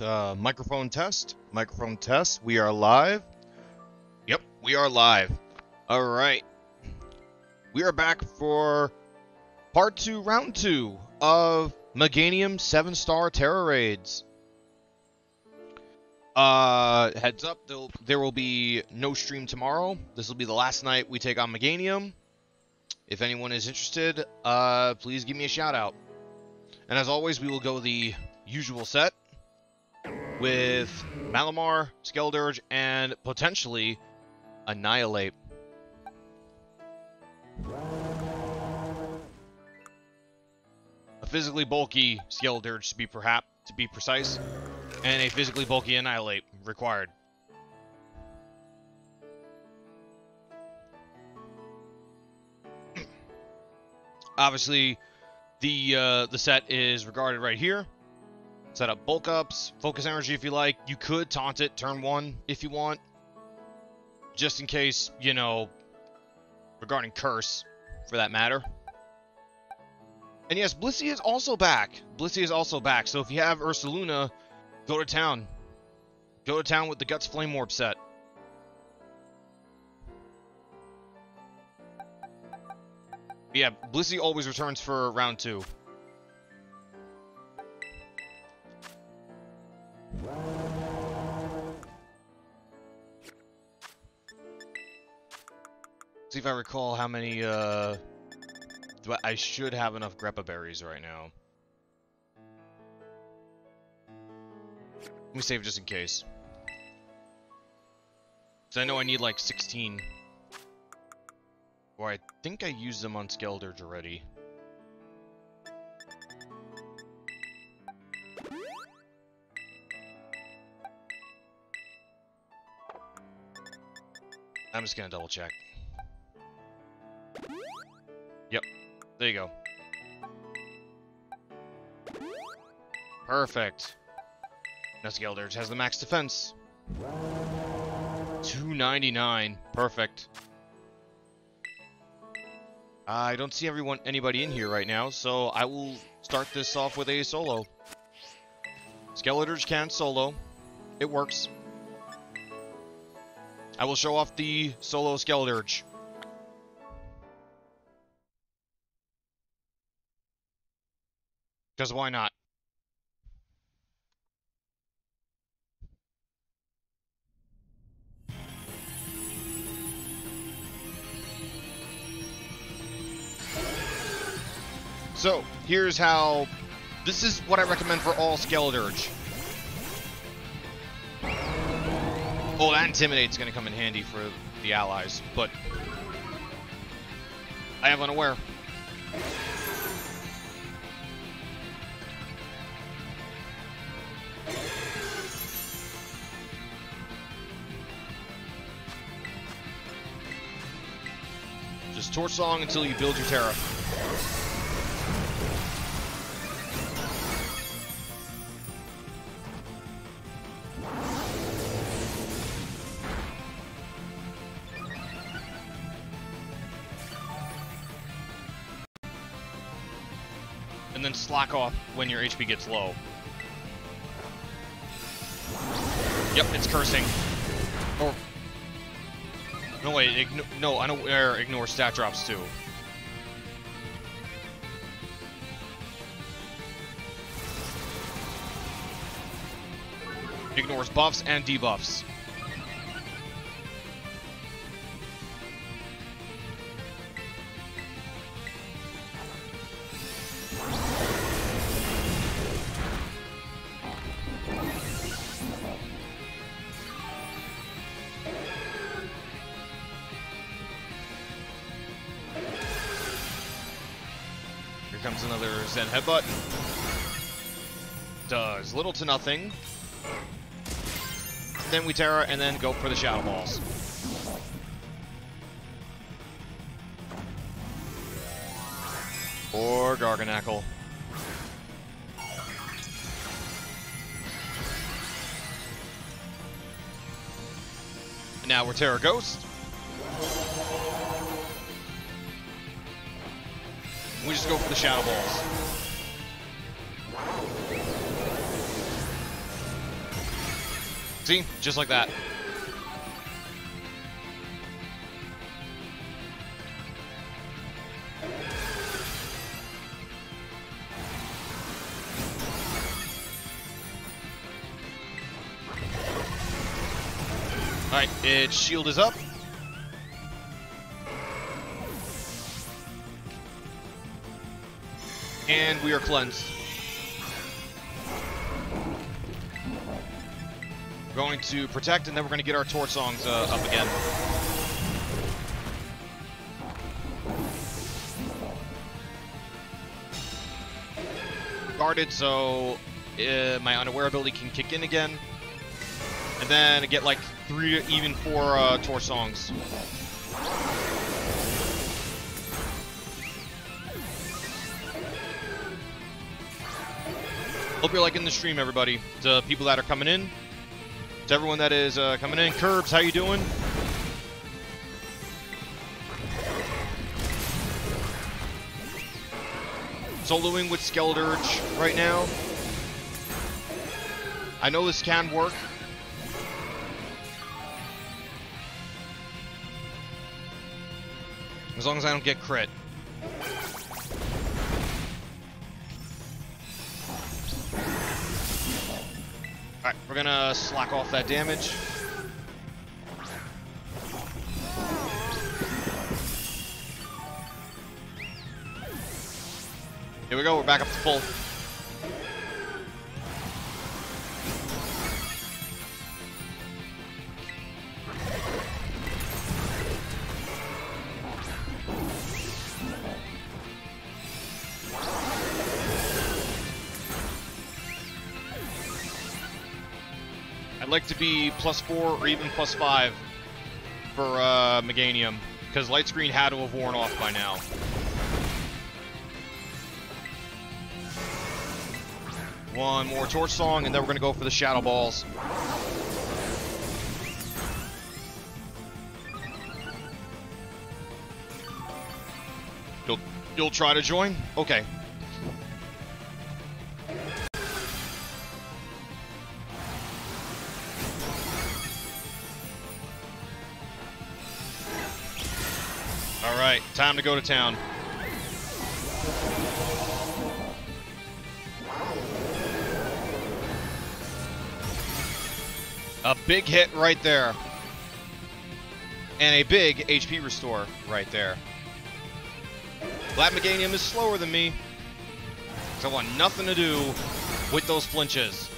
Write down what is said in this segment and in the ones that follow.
Uh, microphone test, microphone test. We are live. Yep, we are live. All right. We are back for part two, round two of Meganium 7 star Tera Raids. Uh, heads up, there will be no stream tomorrow. This will be the last night we take on Meganium. If anyone is interested, uh, please give me a shout out. And as always, we will go the usual set with Malamar, Skeledirge, and potentially Annihilape. A physically bulky Skeledirge to be perhaps to be precise, and a physically bulky Annihilape required. Obviously, the uh, the set is regarded right here. Set up bulk ups, focus energy if you like. You could taunt it turn one if you want. Just in case, you know, regarding curse, for that matter. And yes, Blissey is also back. Blissey is also back. So if you have Ursaluna, go to town. Go to town with the Guts Flame Orb set. Yeah, Blissey always returns for round two. See if I recall how many, uh... I should have enough Grepa berries right now. Let me save just in case. So I know I need like 16. Or I think I used them on Skeledirge already. I'm just gonna double check. Yep, there you go. Perfect. Now Skeledirge has the max defense. 299. Perfect. I don't see everyone, anybody in here right now, so I will start this off with a solo. Skeledirge can solo. It works. I will show off the solo Skeledirge. Because why not? So, here's how... This is what I recommend for all Skeledirge. Oh, that Intimidate's going to come in handy for the allies, but... I have Unaware. Just Torch Song until you build your Tera. Slack off when your HP gets low. Yep, it's cursing. Or no wait, no, unaware er, ignore stat drops too. Ignores buffs and debuffs. Headbutt. Does little to nothing. Then we Tera and then go for the Shadow Balls. Or Garganacl. Now we're Tera Ghost. We just go for the Shadow Balls. See? Just like that. Alright, its shield is up. And we are cleansed. To protect, and then we're going to get our torch songs uh, up again. Guarded, so uh, my unaware ability can kick in again. And then get like three, even four uh, songs. Hope you're liking the stream, everybody. To people that are coming in, to everyone that is uh, coming in. Curbs, how you doing? Soloing with Skeledirge right now. I know this can work. As long as I don't get crit. We're gonna slack off that damage. Here we go, we're back up to full. I'd like to be plus four or even plus five for uh, Meganium, because Light Screen had to have worn off by now. One more Torch Song, and then we're going to go for the Shadow Balls. You'll, you'll try to join? Okay. Go to town. A big hit right there. And a big HP restore right there. Glad Meganium is slower than me. So I want nothing to do with those flinches.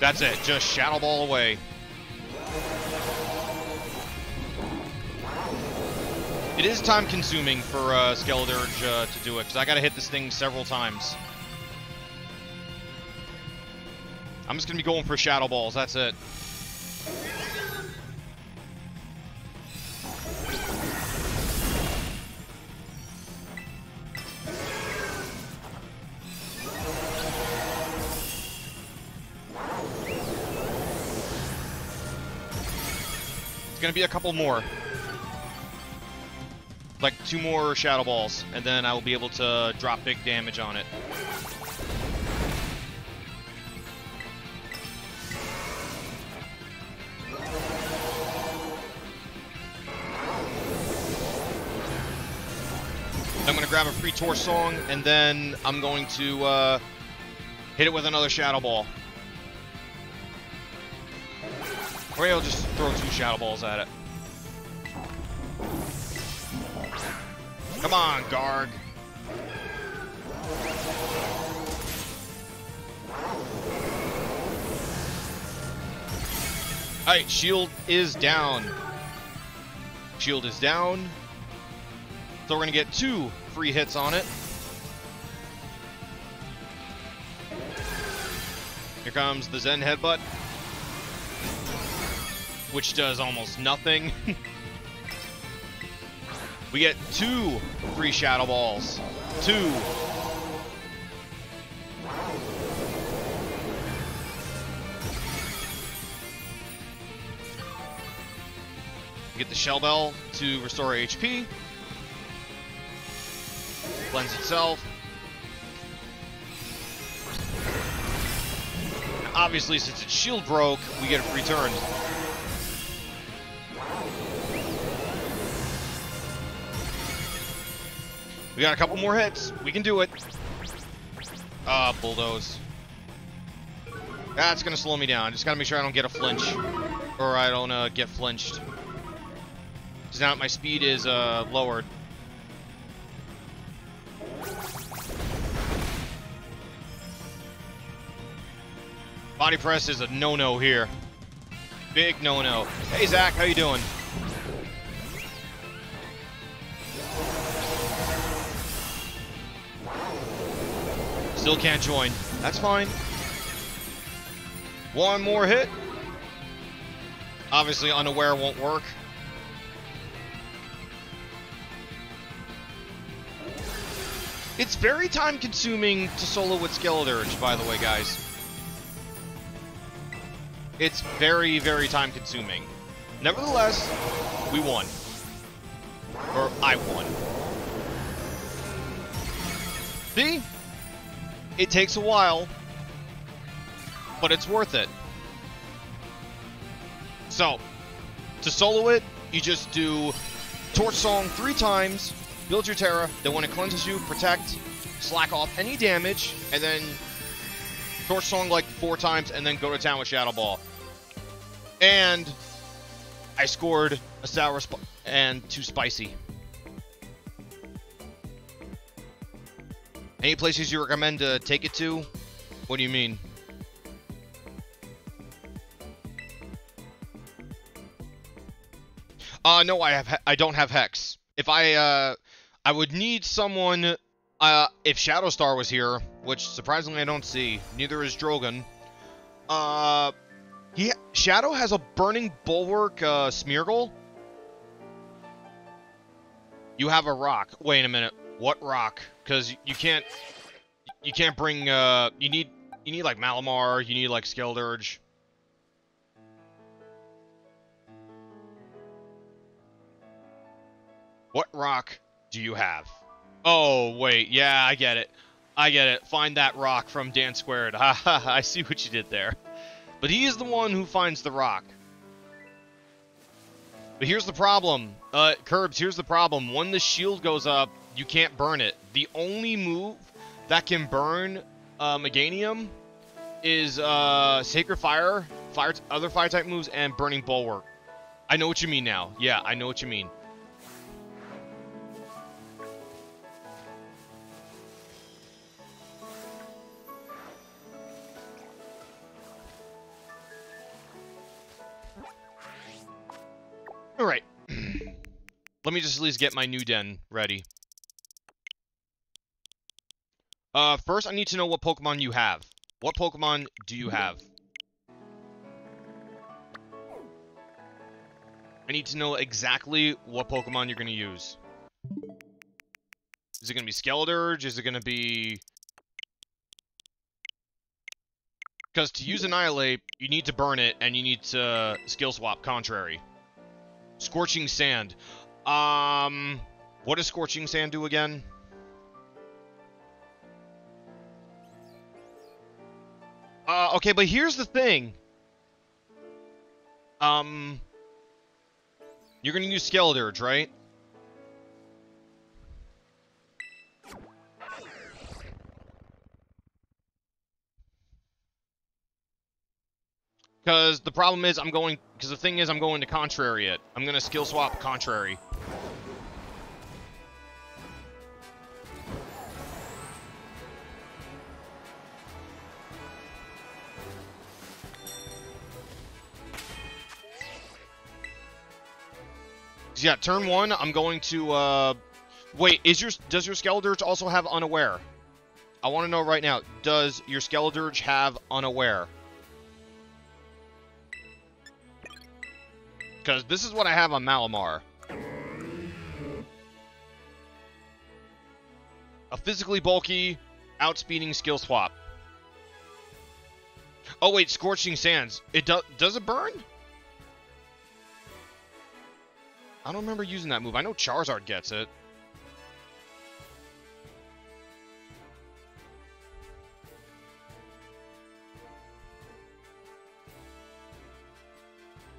That's it. Just Shadow Ball away. It is time consuming for uh, Skeledirge uh, to do it, because I gotta hit this thing several times. I'm just gonna be going for Shadow Balls, that's it. It's gonna be a couple more like two more Shadow Balls, and then I will be able to drop big damage on it. I'm going to grab a free Torch Song, and then I'm going to uh, hit it with another Shadow Ball. Or I'll just throw two Shadow Balls at it. Come on, Garg. Alright, shield is down. Shield is down. So we're going to get two free hits on it. Here comes the Zen Headbutt. Which does almost nothing. We get two free Shadow Balls. Two. We get the Shell Bell to restore HP. Cleanse itself. obviously, since its shield broke, we get a free turn. We got a couple more hits. We can do it. Ah, bulldoze. That's gonna slow me down. Just gotta make sure I don't get a flinch. Or I don't uh, get flinched. Because now my speed is uh, lowered. Body press is a no-no here. Big no-no. Hey, Zach, how you doing? Still can't join. That's fine. One more hit. Obviously, unaware won't work. It's very time consuming to solo with Skeledirge, by the way, guys. It's very, very time consuming. Nevertheless, we won. Or I won. See? It takes a while, but it's worth it. So, to solo it, you just do Torch Song three times, build your Tera, then when it cleanses you, protect, slack off any damage, and then Torch Song like four times, and then go to town with Shadow Ball. And I scored a sour and two spicy. Any places you recommend to take it to? What do you mean? Uh, no, I have. I don't have hex. If I, uh, I would need someone. Uh, if Shadowstar was here, which surprisingly I don't see. Neither is Drogon. Uh, he Shadow has a burning bulwark. Uh, Smeargle. You have a rock. Wait a minute. What rock? Because you can't, you can't bring, uh, you need, you need like Malamar, you need like Skeledirge. What rock do you have? Oh, wait, yeah, I get it. I get it. Find that rock from Dan Squared. Ha, I see what you did there. But he is the one who finds the rock. But here's the problem. Uh, Curbs, here's the problem. When the shield goes up, you can't burn it. The only move that can burn uh, Meganium is uh, Sacred Fire, fire, other fire type moves, and Burning Bulwark. I know what you mean now. Yeah, I know what you mean. Alright. Let me just at least get my new den ready. Uh, first I need to know what Pokemon you have. What Pokemon do you have? I need to know exactly what Pokemon you're going to use. Is it going to be Skeledirge? Is it going to be... Because to use Annihilape, you need to burn it, and you need to skill swap Contrary. Scorching Sand. Um, what does Scorching Sand do again? Uh, okay, but here's the thing. Um, you're gonna use Skeledirge, right? Because the problem is I'm going... Because the thing is I'm going to Contrary it. I'm to skill swap Contrary. Yeah, turn one, I'm going to, uh... Wait, is your does your Skeledirge also have Unaware? I want to know right now, does your Skeledirge have Unaware? Because this is what I have on Malamar. A physically bulky, outspeeding skill swap. Oh wait, Scorching Sands. It does does it burn? I don't remember using that move. I know Charizard gets it.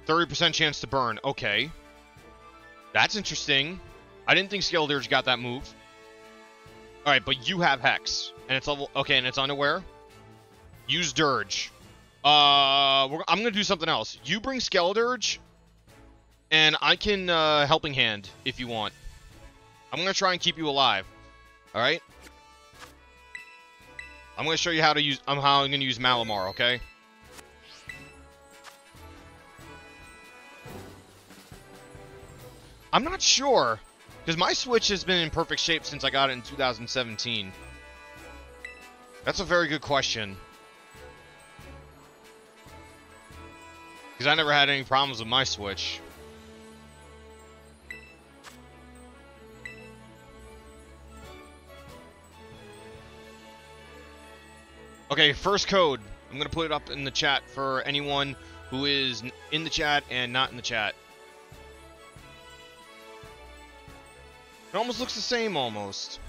30% chance to burn. Okay. That's interesting. I didn't think Skeledirge got that move. Alright, but you have Hex. And it's level... Okay, and it's unaware. Use Dirge. Uh, I'm gonna do something else. You bring Skeledirge, and I can uh, Helping Hand if you want. I'm gonna try and keep you alive. All right. I'm gonna show you how to use. I'm um, how I'm gonna use Malamar. Okay. I'm not sure because my Switch has been in perfect shape since I got it in 2017. That's a very good question. Because I never had any problems with my Switch. Okay, first code. I'm going to put it up in the chat for anyone who is in the chat and not in the chat. It almost looks the same, almost.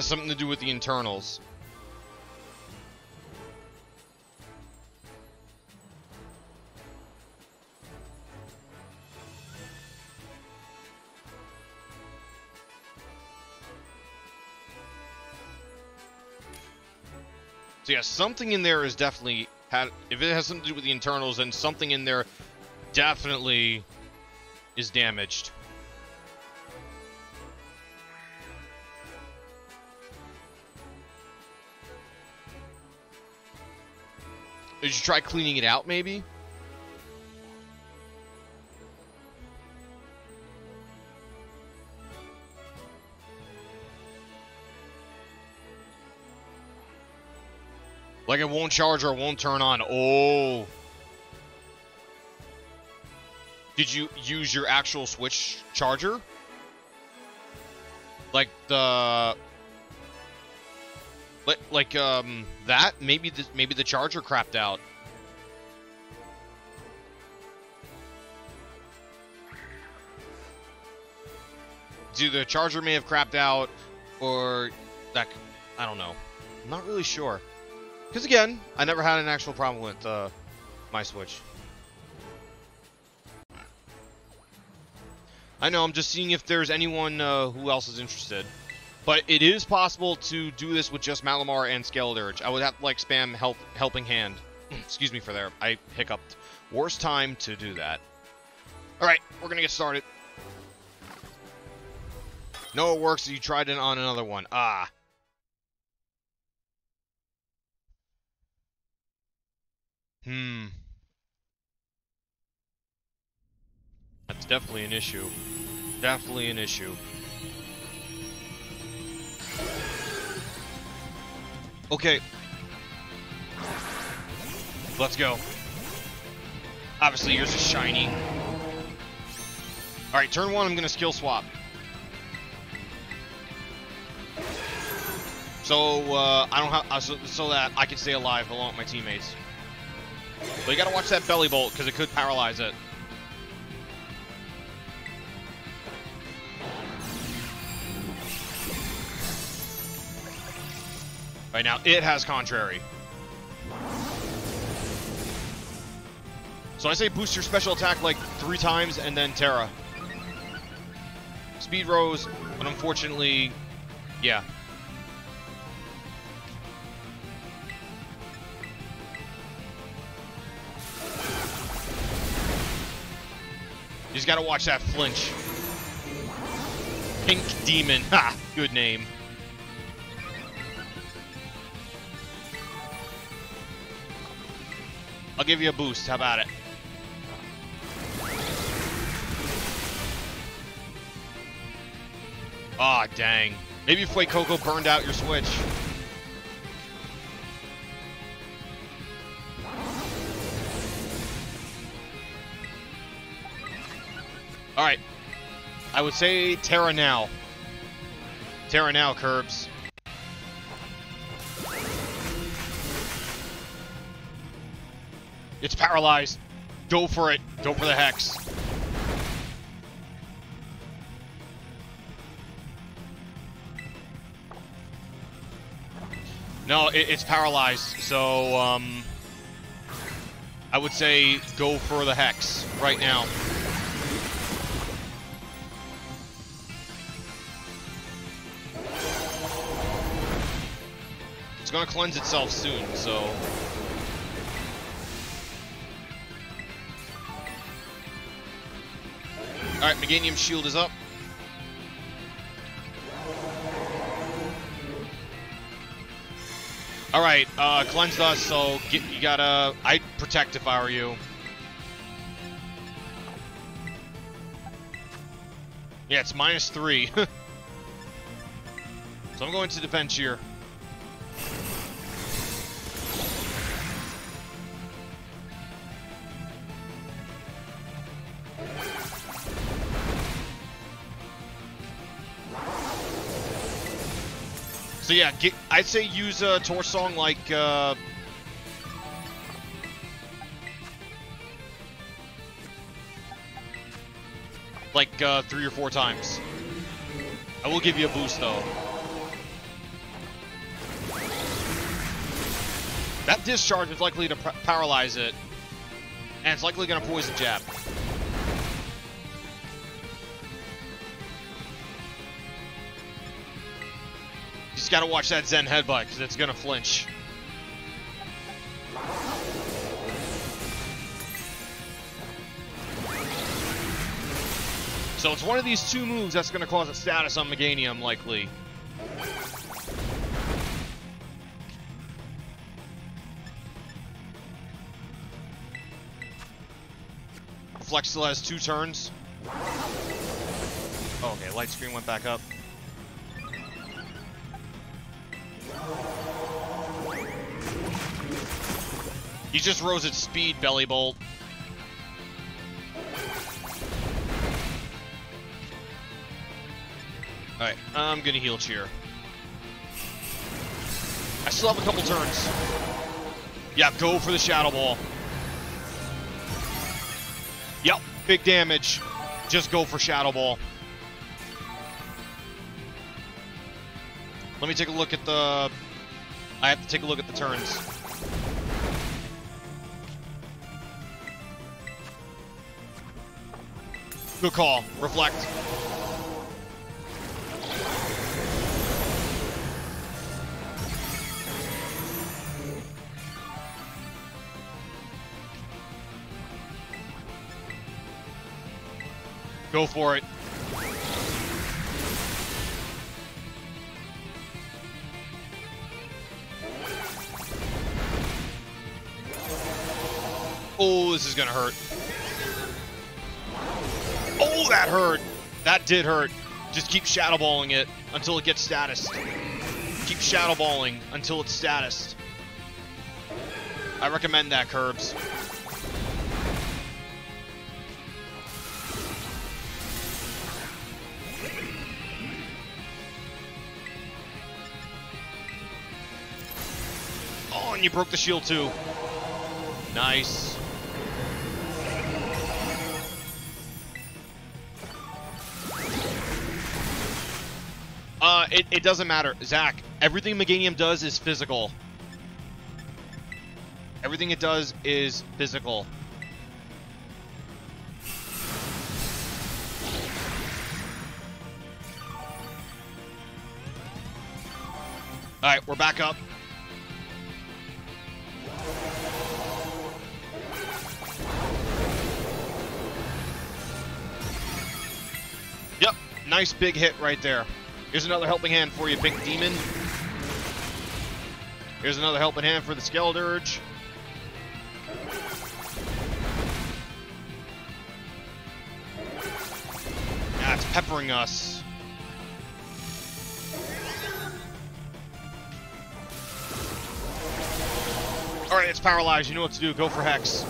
Has something to do with the internals. So yeah, something in there is definitely had if it has something to do with the internals, then something in there definitely is damaged. Did you try cleaning it out, maybe? Like it won't charge or it won't turn on. Oh. Did you use your actual Switch charger? Like the like, like um, that? Maybe the, maybe the charger crapped out. Do the charger may have crapped out, or that, I don't know. I'm not really sure. Because again, I never had an actual problem with uh, my Switch. I know, I'm just seeing if there's anyone uh, who else is interested. But it is possible to do this with just Malamar and Skeledirge. I would have to, like, spam help, Helping Hand. Excuse me for there. I hiccuped. Worst time to do that. Alright, we're gonna get started. No, it works. You tried it on another one. Ah. Hmm. That's definitely an issue. Definitely an issue. Okay. Let's go. Obviously, yours is shiny. Alright, turn one, I'm going to skill swap. So, uh, I don't have, uh, so, so, that I can stay alive along with my teammates. But you gotta watch that belly bolt, because it could paralyze it. Right now, it has Contrary. So I say boost your special attack like three times and then Tera. Speed rose, but unfortunately, yeah. You just gotta watch that flinch. Pink Demon. Ha! Good name. Give you a boost. How about it? Aw, oh, dang. Maybe Fuecoco burned out your Switch. Alright. I would say Tera now. Tera now, Curbs. It's paralyzed. Go for it. Go for the Hex. No, it, it's paralyzed, so, um... I would say go for the Hex right now. It's gonna cleanse itself soon, so... Alright, Meganium shield is up. Alright, uh, cleansed us, so get, you gotta... I'd protect if I were you. Yeah, it's minus three. so I'm going to defend here. So yeah, get, I'd say use a Torch song like uh, like uh, three or four times. I will give you a boost though. That discharge is likely to paralyze it, and it's likely going to poison jab. Gotta watch that Zen headbutt, because it's gonna flinch. So it's one of these two moves that's gonna cause a status on Meganium, likely. Flex still has two turns. Oh, okay, light screen went back up. He just rose at speed, Belly Bolt. Alright, I'm gonna heal Cheer. I still have a couple turns. Yeah, go for the Shadow Ball. Yep, big damage. Just go for Shadow Ball. Let me take a look at the... I have to take a look at the turns. Good call. Reflect. Go for it. Oh, this is gonna hurt. That hurt. That did hurt. Just keep shadowballing it until it gets status. Keep shadowballing until it's status. I recommend that, Curbs. Oh, and you broke the shield too. Nice. It, it doesn't matter. Zach, everything Meganium does is physical. Everything it does is physical. Alright, we're back up. Yep, nice big hit right there. Here's another helping hand for you, Big Demon. Here's another helping hand for the Skeledirge. Ah, it's peppering us. Alright, it's paralyzed. You know what to do. Go for Hex.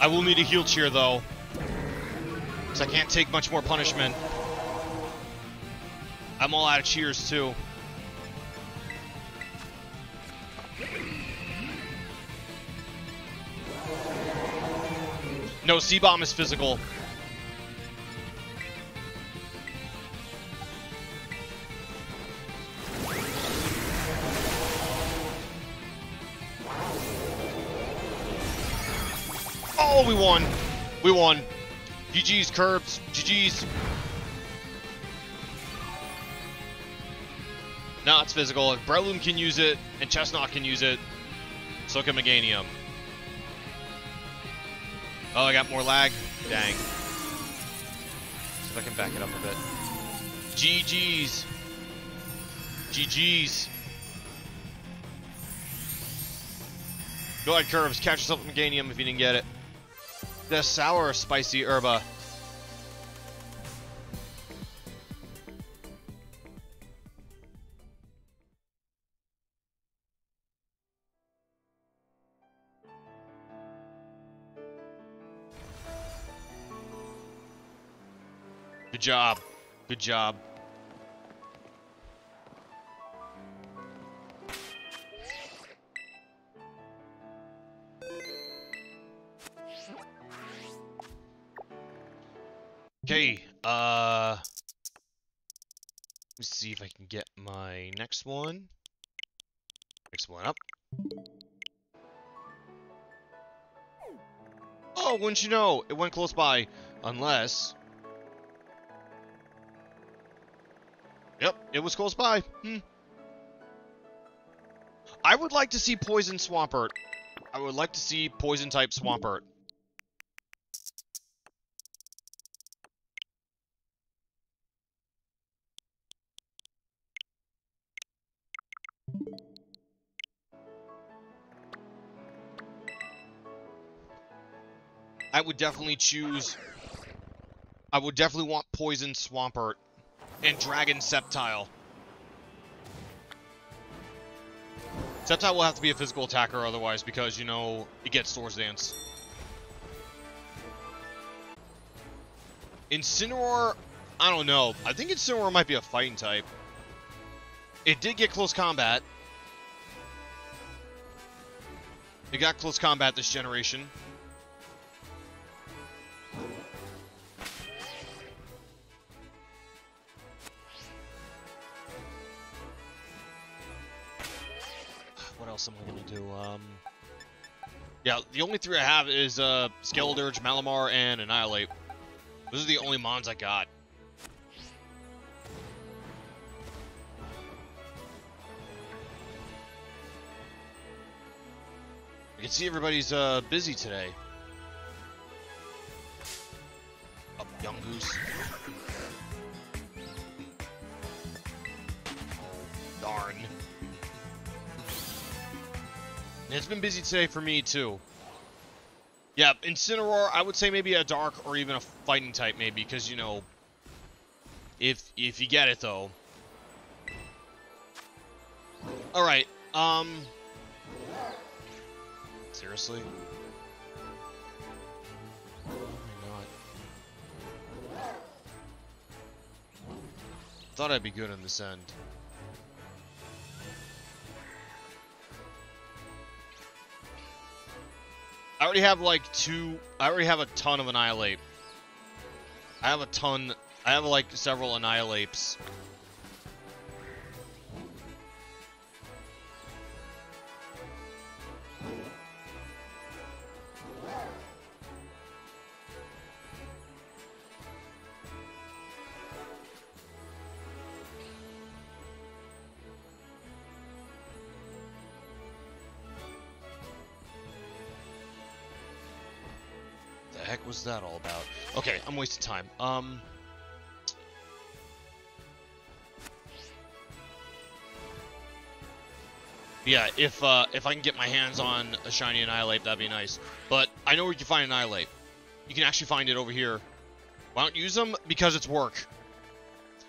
I will need a heal cheer, though. I can't take much more punishment. I'm all out of cheers, too. No, Seed Bomb is physical. Oh, we won. We won. GG's, Curbs. GG's. No, it's physical. Breloom can use it, and Chesnaught can use it. So can Meganium. Oh, I got more lag. Dang. See if I can back it up a bit. GG's. GG's. Go ahead, Curbs. Catch yourself with Meganium if you didn't get it. The sour spicy herba. Good job. Good job. Get my next one. Next one up. Oh, wouldn't you know? It went close by. Unless... Yep, it was close by. Hmm. I would like to see Poison Swampert. I would like to see Poison-type Swampert. Would definitely choose... I would definitely want Poison Swampert and Dragon Sceptile. Sceptile will have to be a physical attacker otherwise because, you know, it gets Swords Dance. Incineroar, I don't know. I think Incineroar might be a fighting type. It did get close combat. It got close combat this generation. The only three I have is uh, Skeledirge, Malamar, and Annihilape. Those are the only mons I got. I can see everybody's uh, busy today. Up, young goose. Darn. It's been busy today for me too. Yeah, Incineroar, I would say maybe a dark or even a fighting type maybe, because you know, if if you get it though. All right. Um. Seriously? Thought I'd be good on this end. I already have like two. I already have a ton of Annihilape. I have a ton. I have like several Annihilapes. Was that all about? Okay, I'm wasting time. Um. Yeah, if uh, if I can get my hands on a shiny Annihilape, that'd be nice. But I know where you can find Annihilape. You can actually find it over here. Why don't you use them? Because it's work.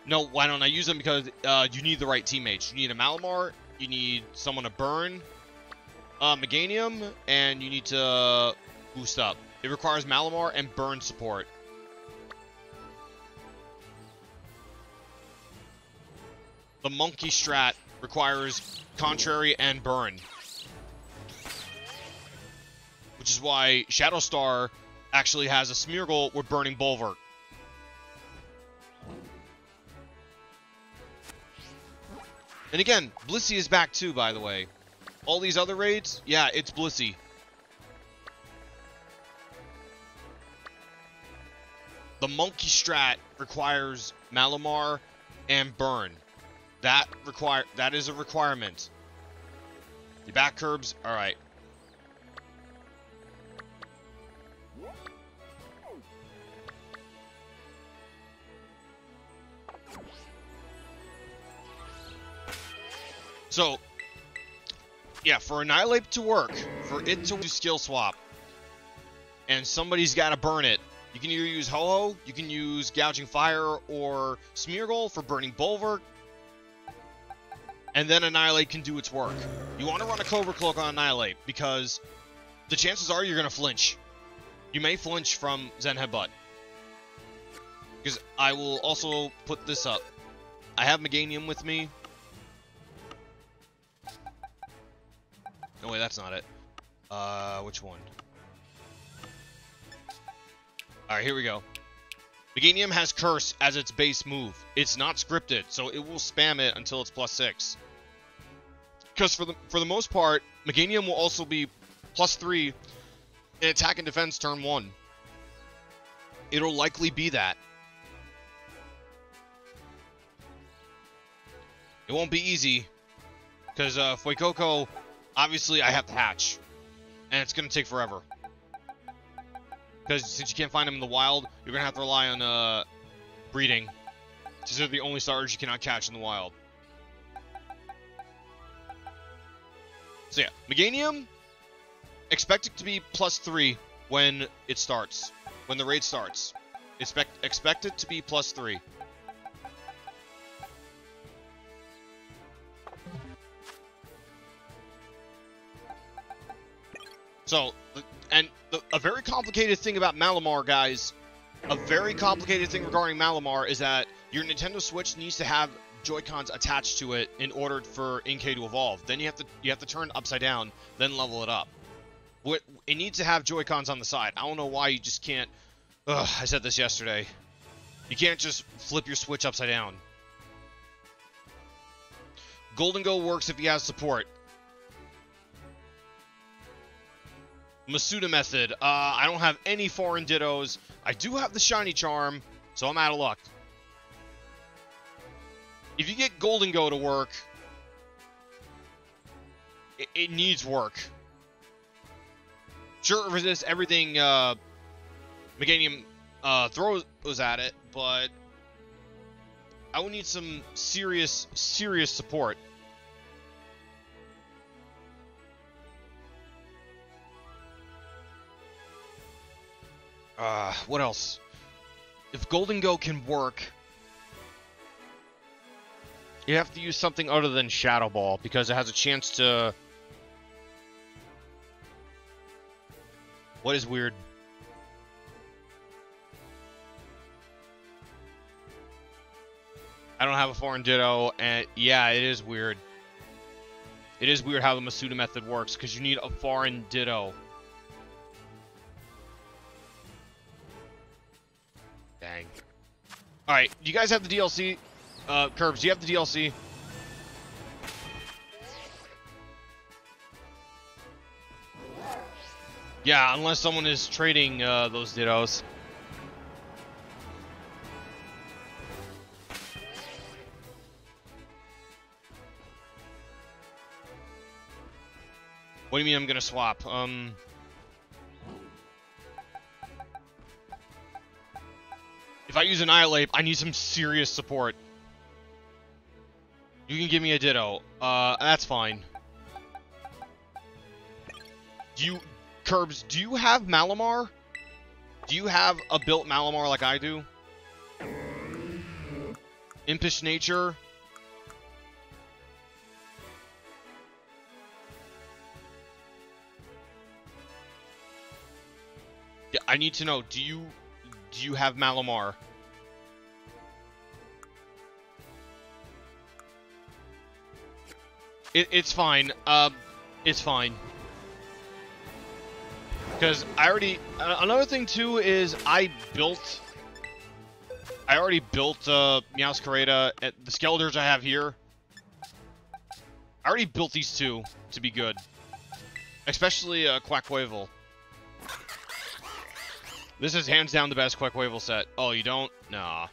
No, why don't I use them? Because uh, you need the right teammates. You need a Malamar, you need someone to burn uh, Meganium, and you need to boost up. It requires Malamar and burn support. The monkey strat requires contrary and burn. which is why Shadowstar actually has a Smeargle with Burning Bulwark. And again, Blissey is back too, by the way. All these other raids, yeah, it's Blissey. The monkey strat requires Malamar and Burn. That require that is a requirement. The back curbs, alright. So, yeah, for Annihilape to work, for it to do skill swap, and somebody's got to burn it, you can either use Ho-Oh, you can use Gouging Fire, or Smeargle for Burning Bulwark, and then Annihilape can do its work. You want to run a Cobra Cloak on Annihilape because the chances are you're going to flinch. You may flinch from Zen Headbutt. Because I will also put this up. I have Meganium with me, No, wait, that's not it. Uh, which one? Alright, here we go. Meganium has Curse as its base move. It's not scripted, so it will spam it until it's plus 6. Because for the, for the most part, Meganium will also be plus 3 in attack and defense turn 1. It'll likely be that. It won't be easy, because uh, Fuecoco Obviously, I have to hatch. And it's going to take forever. Because since you can't find them in the wild, you're going to have to rely on uh, breeding. These are the only starters you cannot catch in the wild. So yeah, Meganium, expect it to be plus 3 when it starts. When the raid starts. Expect, expect it to be plus 3. So, and the, a very complicated thing about Malamar, guys, a very complicated thing regarding Malamar is that your Nintendo Switch needs to have Joy-Cons attached to it in order for Inkay to evolve. Then you have to you have to turn upside down, then level it up. What it needs to have Joy-Cons on the side. I don't know why you just can't. Ugh, I said this yesterday. You can't just flip your Switch upside down. Gholdengo works if you have support. Masuda method. Uh, I don't have any foreign dittos. I do have the shiny charm, so I'm out of luck. If you get Gholdengo to work, it, it needs work. Sure, it resists everything uh, Meganium uh, throws at it, but I would need some serious, serious support. Uh, what else? If Gholdengo can work, you have to use something other than Shadow Ball because it has a chance to. What is weird? I don't have a foreign ditto, and yeah, it is weird. It is weird how the Masuda method works because you need a foreign ditto. Dang. Alright, you guys have the DLC? Uh, Curbs, do you have the DLC? Yeah, unless someone is trading uh, those Dittos. What do you mean I'm gonna swap? Um... I use Annihilape, I need some serious support. You can give me a Ditto. Uh, that's fine. Do you... Curbs, do you have Malamar? Do you have a built Malamar like I do? Impish Nature? Yeah, I need to know, do you do you have Malamar? It, it's fine. Uh, it's fine. Because I already... Uh, another thing, too, is I built... I already built uh, Meowscarada. Uh, the Skelders I have here. I already built these two to be good. Especially uh, Quaquaval. This is hands down the best Quaquaval set. Oh, you don't? Nah.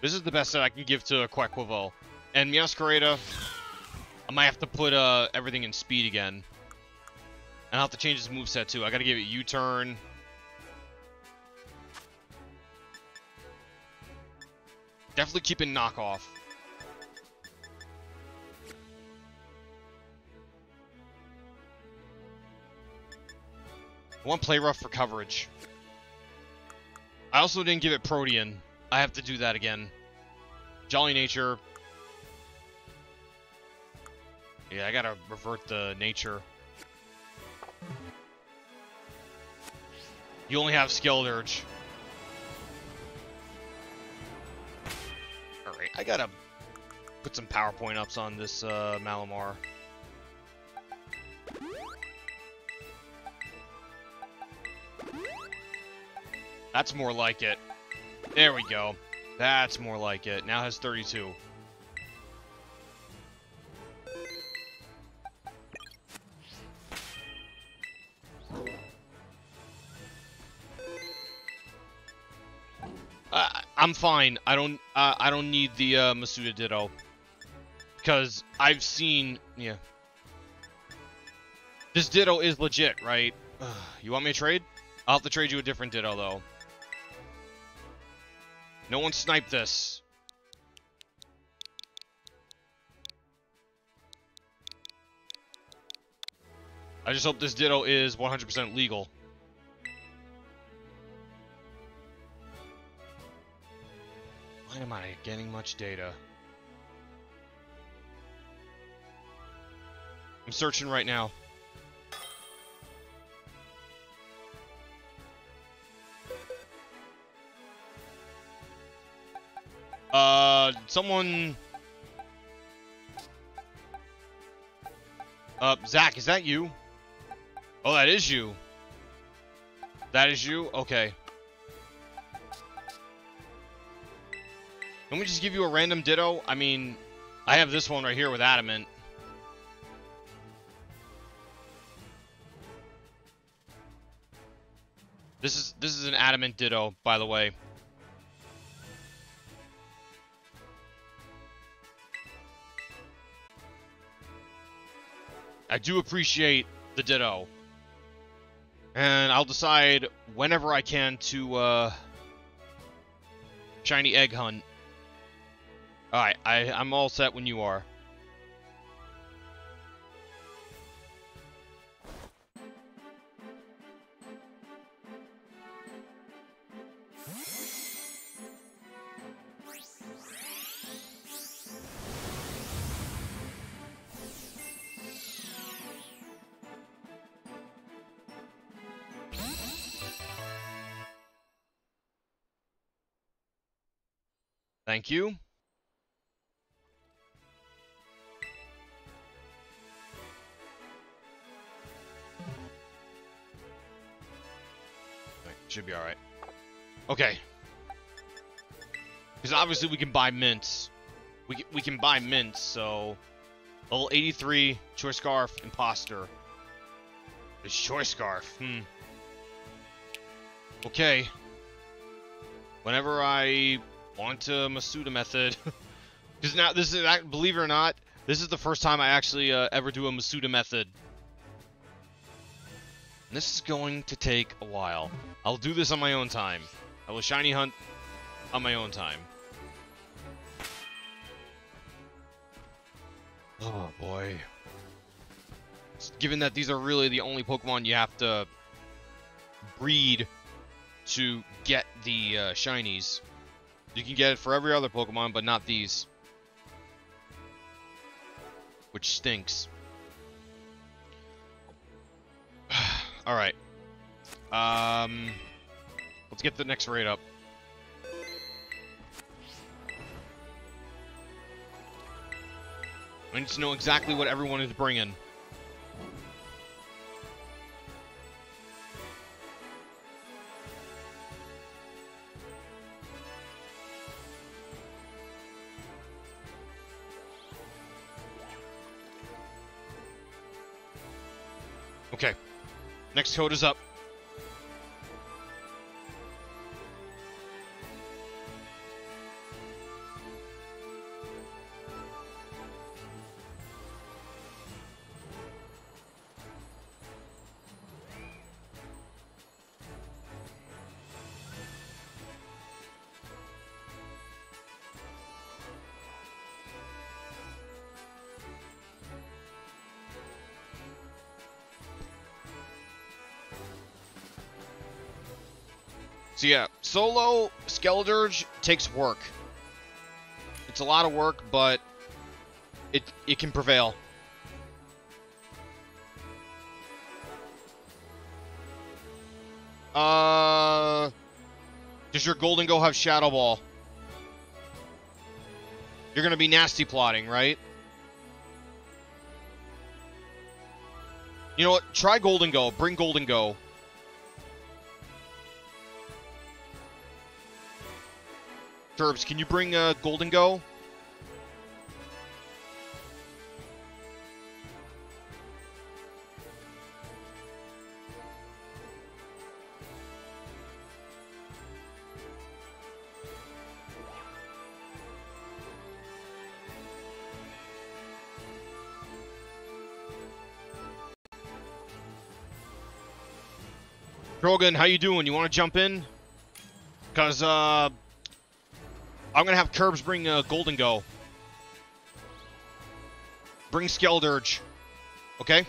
This is the best set I can give to Quaquaval. And Meowscarada, I might have to put uh, everything in speed again. And I'll have to change his moveset too. I gotta give it U-turn. Definitely keeping knockoff. One play rough for coverage. I also didn't give it Protean. I have to do that again. Jolly Nature. Yeah, I gotta revert the nature. You only have Skeledirge. Alright, I gotta put some PowerPoint ups on this uh, Malamar. That's more like it. There we go. That's more like it. Now has 32. I'm fine. I don't. Uh, I don't need the uh, Masuda Ditto because I've seen. Yeah. This Ditto is legit, right? you want me to trade? I'll have to trade you a different Ditto though. No one sniped this. I just hope this Ditto is 100% legal. Getting much data? I'm searching right now. Uh, someone... Uh, Zach, is that you? Oh, that is you. That is you? Okay. Let me just give you a random Ditto? I mean, I have this one right here with Adamant. This is this is an Adamant Ditto, by the way. I do appreciate the Ditto. And I'll decide whenever I can to, uh, Shiny Egg Hunt. Alright, I'm all set when you are. Thank you. Should be alright. Okay. Because obviously we can buy mints. We can, we can buy mints, so... Level 83, Choice Scarf, Imposter. The Choice Scarf, hmm. Okay. Whenever I want to Masuda method... Because now, this is, believe it or not, this is the first time I actually uh, ever do a Masuda method this is going to take a while. I'll do this on my own time. I will shiny hunt on my own time. Oh boy. Given that these are really the only Pokemon you have to breed to get the uh, shinies. You can get it for every other Pokemon, but not these. Which stinks. All right. Um, let's get the next raid up. I need to know exactly what everyone is bringing. Okay. Next code is up. Solo Skeledirge takes work. It's a lot of work, but it it can prevail. Uh, does your Gholdengo have Shadow Ball? You're gonna be nasty plotting, right? You know what? Try Gholdengo. Bring Gholdengo. Curbs, can you bring uh, Gholdengo? Krogan, how you doing? You want to jump in? Because, uh, I'm gonna have Curbs bring uh, Gholdengo. Bring Skeledirge. Okay?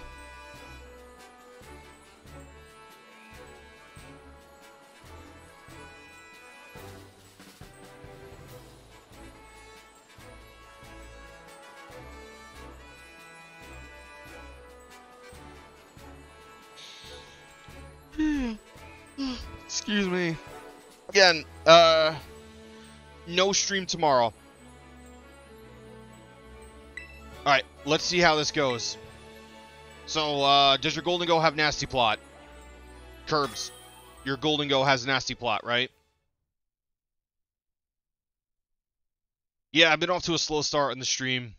No stream tomorrow. Alright, let's see how this goes. So, uh, does your Gholdengo have Nasty Plot? Curbs, your Gholdengo has Nasty Plot, right? Yeah, I've been off to a slow start in the stream.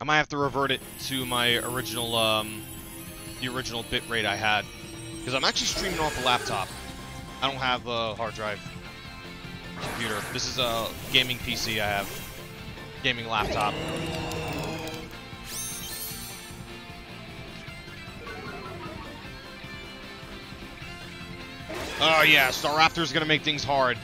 I might have to revert it to my original, um, the original bitrate I had. Because I'm actually streaming off a laptop. I don't have a hard drive computer. This is a gaming PC I have. Gaming laptop. Oh yeah, Staraptor's gonna make things hard.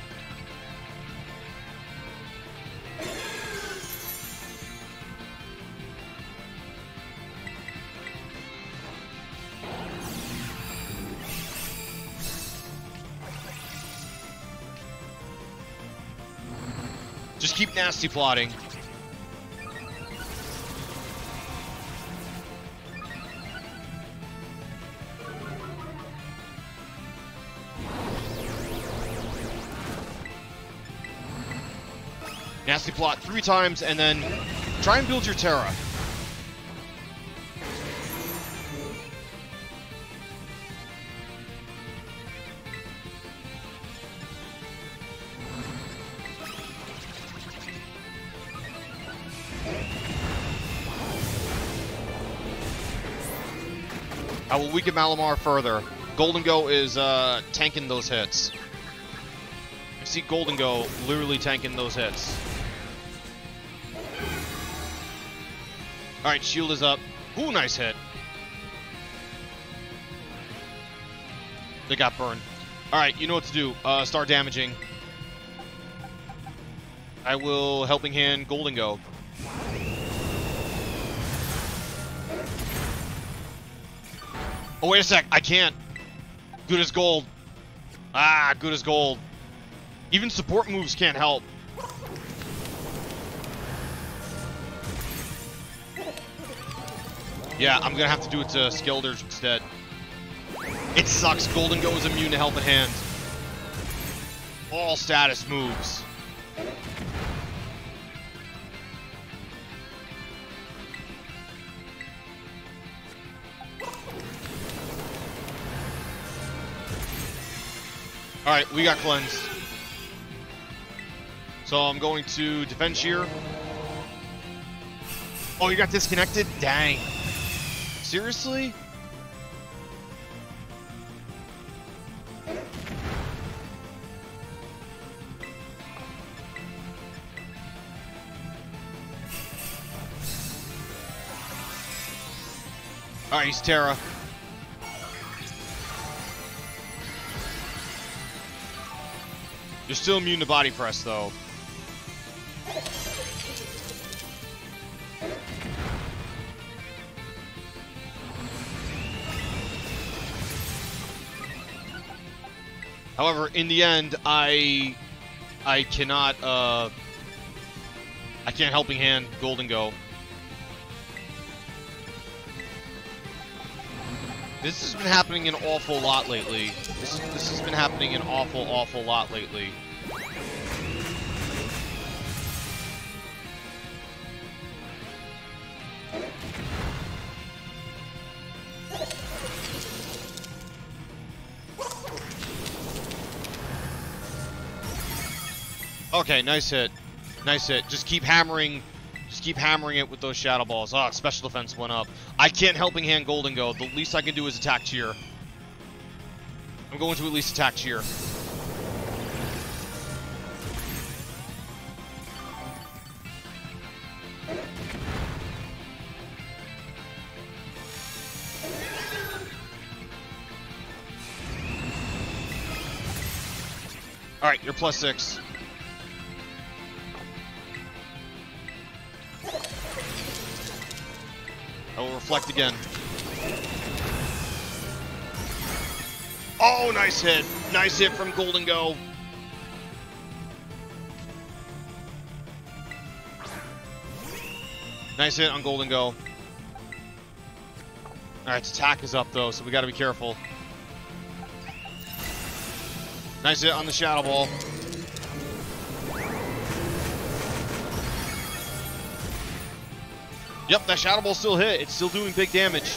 Nasty plotting. Nasty plot three times, and then try and build your Tera. I will weaken Malamar further. Gholdengo is uh, tanking those hits. I see Gholdengo literally tanking those hits. Alright, shield is up. Ooh, nice hit. They got burned. Alright, you know what to do. Uh, start damaging. I will Helping Hand Gholdengo. Oh, wait a sec. I can't. Good as gold. Ah, good as gold. Even support moves can't help. Yeah, I'm gonna have to do it to Skeledirge instead. It sucks. Gholdengo is immune to Helping Hand. All status moves. Alright, we got cleansed. So I'm going to defend Cheer. Oh, you got disconnected? Dang. Seriously? Alright, he's Tera. You're still immune to body press, though. However, in the end, I I cannot uh I can't helping hand Gholdengo. This has been happening an awful lot lately. This, this has been happening an awful, awful lot lately. Okay, nice hit. Nice hit. Just keep hammering. Just keep hammering it with those shadow balls. Ah, oh, special defense went up. I can't helping hand Gholdengo. The least I can do is attack Cheer. I'm going to at least attack Cheer. Alright, you're plus six. Reflect again. Oh, nice hit. Nice hit from Gholdengo. Nice hit on Gholdengo. Alright, attack is up though, so we gotta be careful. Nice hit on the Shadow Ball. Yep, that Shadow Ball still hit. It's still doing big damage.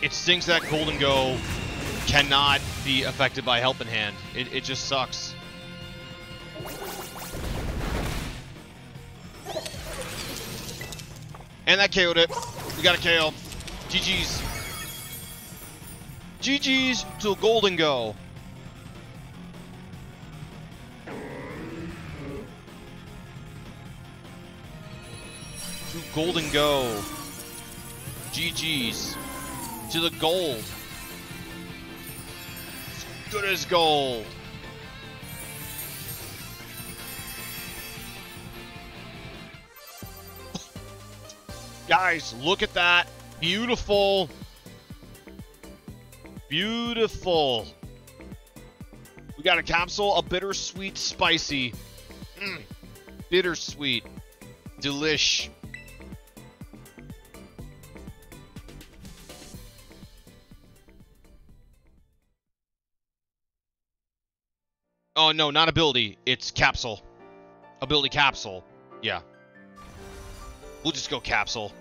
It stinks that Gholdengo cannot be affected by Helping Hand. It, it just sucks. And that KO'd it. We got a KO. GG's. GG's to Gholdengo. To Gholdengo. GG's to the gold. As good as gold. Guys, look at that. Beautiful. Beautiful. We got a capsule, a bittersweet spicy. Mm. Bittersweet. Delish. Oh, no, not ability. It's capsule. Ability capsule. Yeah. We'll just go capsule.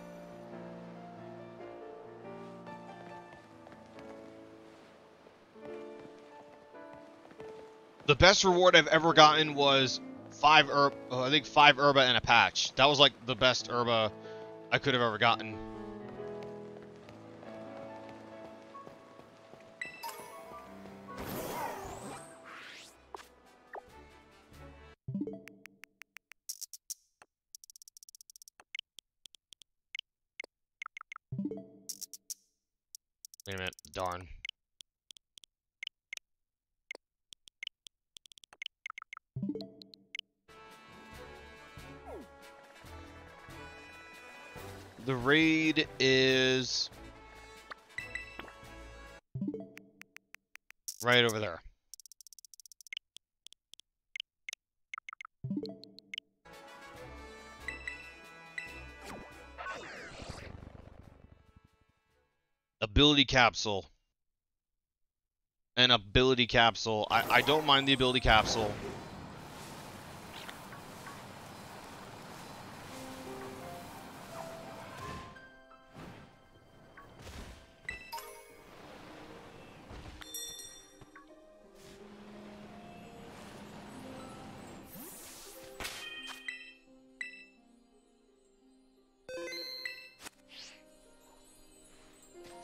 The best reward I've ever gotten was five herb, I think five herba and a patch. That was like the best herba I could have ever gotten. right over there. Ability capsule. An ability capsule. I, I don't mind the ability capsule.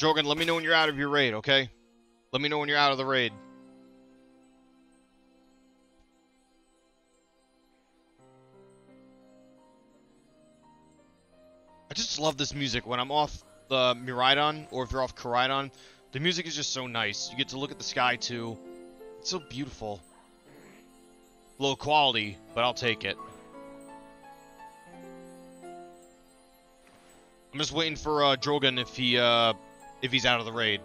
Jorgen, let me know when you're out of your raid, okay? Let me know when you're out of the raid. I just love this music. When I'm off the Miraidon, or if you're off Koraidon, the music is just so nice. You get to look at the sky, too. It's so beautiful. Low quality, but I'll take it. I'm just waiting for uh, if he uh, if he's out of the raid.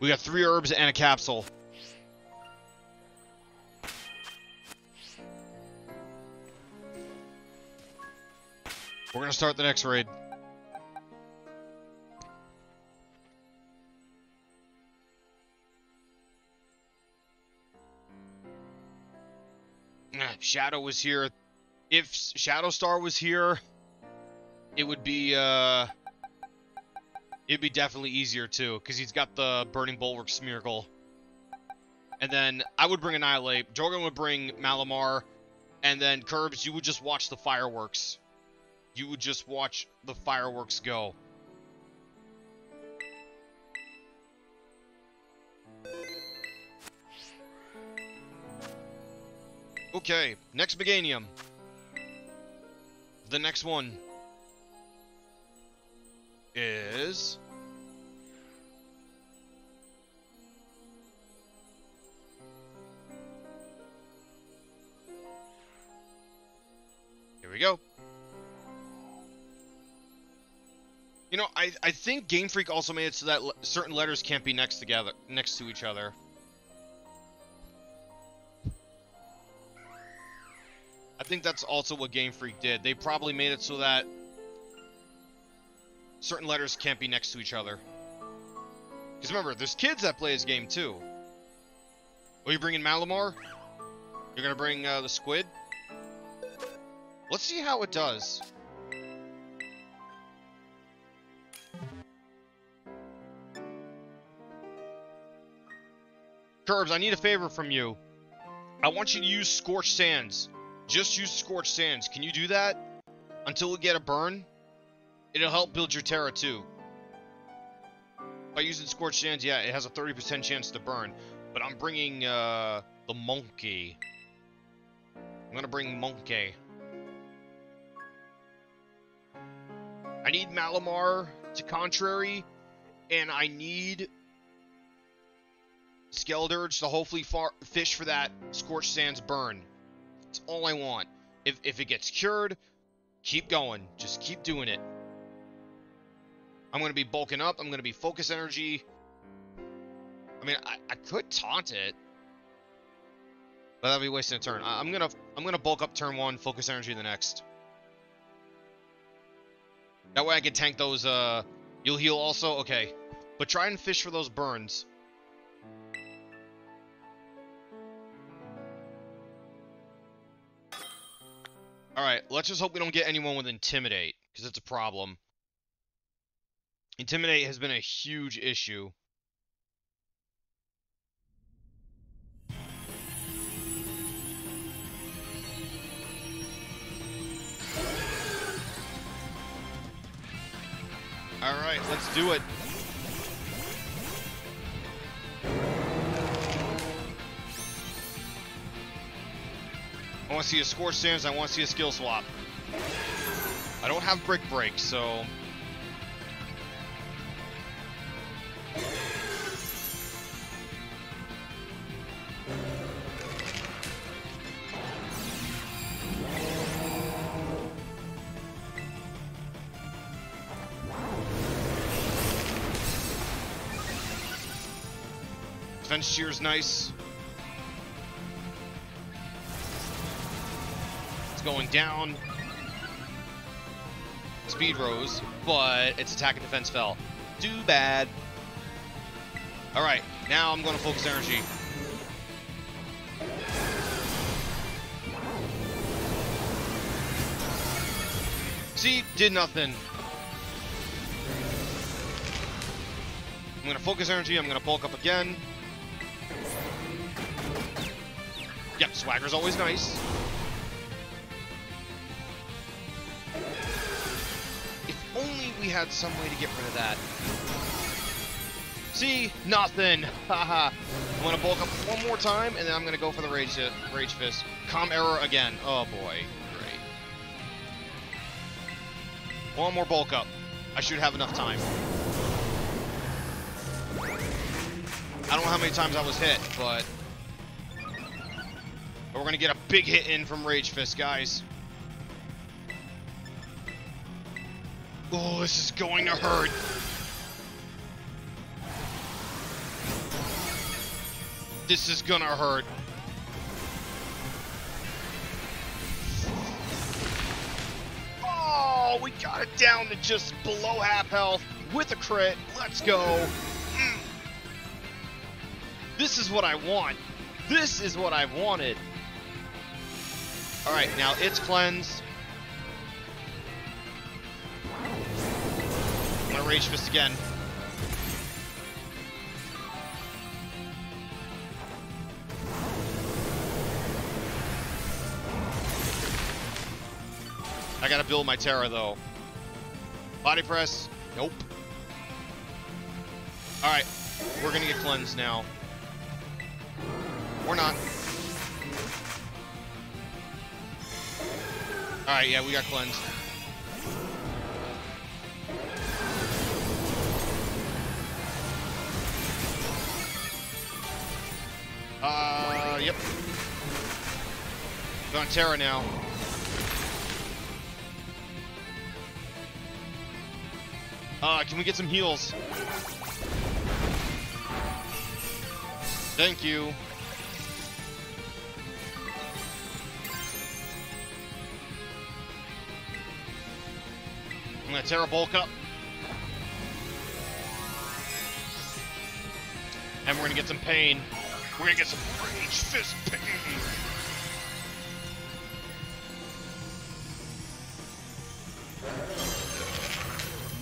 We got three herbs and a capsule. We're gonna start the next raid. Shadow was here. If Shadow Star was here, it would be uh it'd be definitely easier too, because he's got the Burning Bulwark Smeargle. And then I would bring Annihilape, Jorgen would bring Malamar, and then Curbs, you would just watch the fireworks you would just watch the fireworks go. Okay, next Meganium. The next one is... Here we go. You know, I, I think Game Freak also made it so that certain letters can't be next together, next to each other. I think that's also what Game Freak did. They probably made it so that certain letters can't be next to each other. Because remember, there's kids that play this game too. Are you bringing Malamar? You're gonna bring uh, the squid? Let's see how it does. Curbs, I need a favor from you. I want you to use Scorched Sands. Just use Scorched Sands. Can you do that? Until we get a burn? It'll help build your Tera too. By using Scorched Sands, yeah, it has a 30% chance to burn. But I'm bringing, uh, the Monkey. I'm gonna bring Monkey. I need Malamar to Contrary, and I need Skeledirge to hopefully far fish for that Scorched Sands burn. It's all I want. If, if it gets cured, keep going. Just keep doing it. I'm going to be bulking up. I'm going to be focus energy. I mean, I, I could taunt it. But that'd be wasting a turn. I, am gonna I'm gonna bulk up turn one, focus energy the next. That way I can tank those uh you'll heal also? Okay. But try and fish for those burns. Alright, let's just hope we don't get anyone with Intimidate, because it's a problem. Intimidate has been a huge issue. Alright, let's do it. I want to see a Scorched Sands. I want to see a skill swap. I don't have brick break, so... Defense Cheer's nice. It's going down. Speed rose, but its attack and defense fell. Too bad. Alright, now I'm going to focus energy. See, did nothing. I'm gonna focus energy, I'm gonna bulk up again. Yep, swagger's always nice. Had some way to get rid of that. See? Nothing! Haha. I'm gonna bulk up one more time, and then I'm gonna go for the Rage, uh, rage Fist. Com error again. Oh boy. Great. One more bulk up. I should have enough time. I don't know how many times I was hit, but... but we're gonna get a big hit in from Rage Fist, guys. Oh, this is going to hurt. This is gonna hurt. Oh, we got it down to just below half health with a crit. Let's go. Mm. This is what I want. This is what I've wanted. Alright, now it's cleansed. Rage Fist again. I gotta build my Tera though. Body press. Nope. Alright. We're gonna get cleansed now. Or not. Alright, yeah, we got cleansed. Yep. On Tera now. Uh, can we get some heals? Thank you. I'm gonna Tera bulk up. And we're gonna get some pain. We're gonna get some rage fist pain.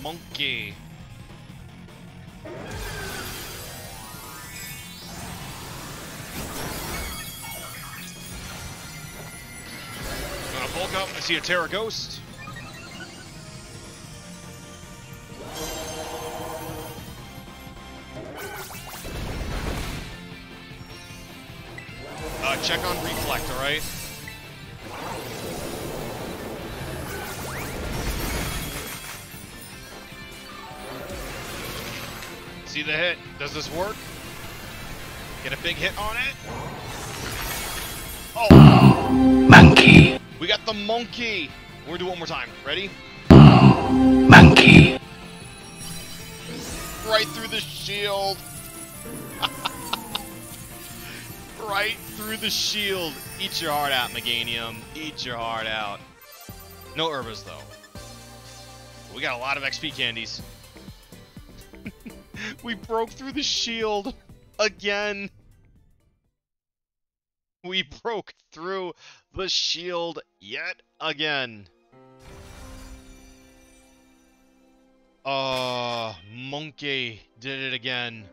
Monkey. Bulk up. I see a Tera Ghost. Check on Reflect, alright? See the hit. Does this work? Get a big hit on it? Oh! Monkey, We got the monkey! We're gonna do it one more time. Ready? monkey, Right through the shield! right through the shield! Eat your heart out, Meganium. Eat your heart out. No Herbas, though. We got a lot of XP candies. we broke through the shield again. We broke through the shield yet again. Uh, monkey did it again.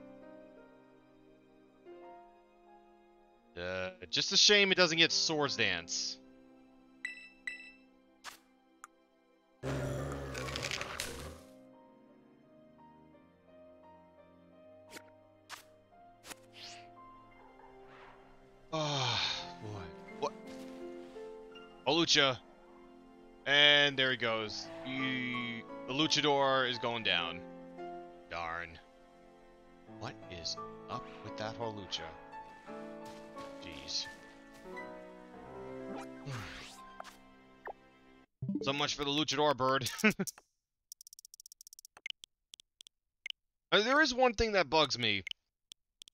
Uh, just a shame it doesn't get Swords Dance. Oh, boy. What? Hawlucha. And there he goes. He, the luchador is going down. Darn. What is up with that Hawlucha? Jeez. so much for the luchador bird. Uh, there is one thing that bugs me.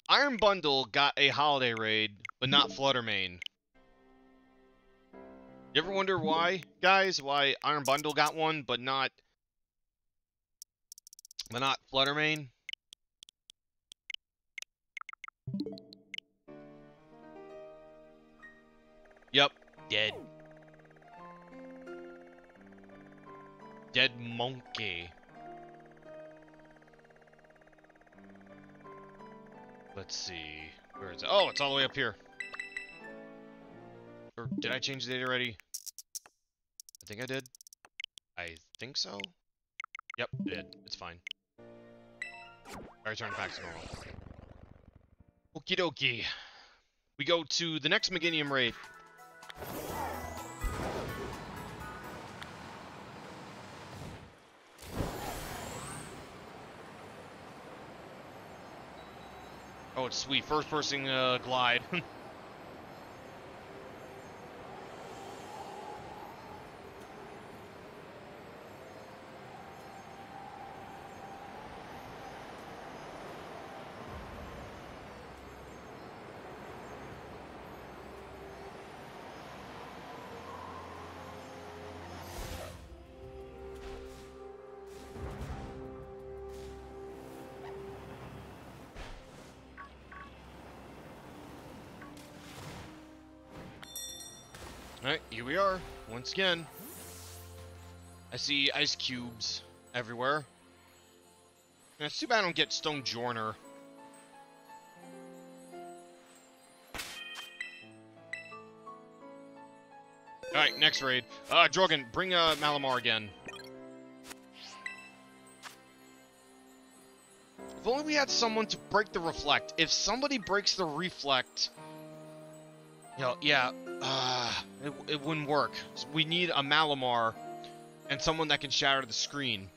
Iron Bundle got a holiday raid, but not Flutter Mane. You ever wonder why, guys? Why Iron Bundle got one, but not, but not Flutter Mane? Yep, dead. Dead monkey. Let's see. Where is it? Oh, it's all the way up here. Or did I change the date already? I think I did. I think so. Yep, did. It's fine. Alright, turn back to normal. Okie dokie. We go to the next Meganium raid. Oh, it's sweet. First person uh, glide. here we are, once again. I see ice cubes everywhere. And it's too bad I don't get Stonjourner. Alright, next raid. Uh, Drogon, bring uh, Malamar again. If only we had someone to break the reflect. If somebody breaks the reflect... You know, yeah, uh, it, it wouldn't work. We need a Malamar and someone that can shatter the screen.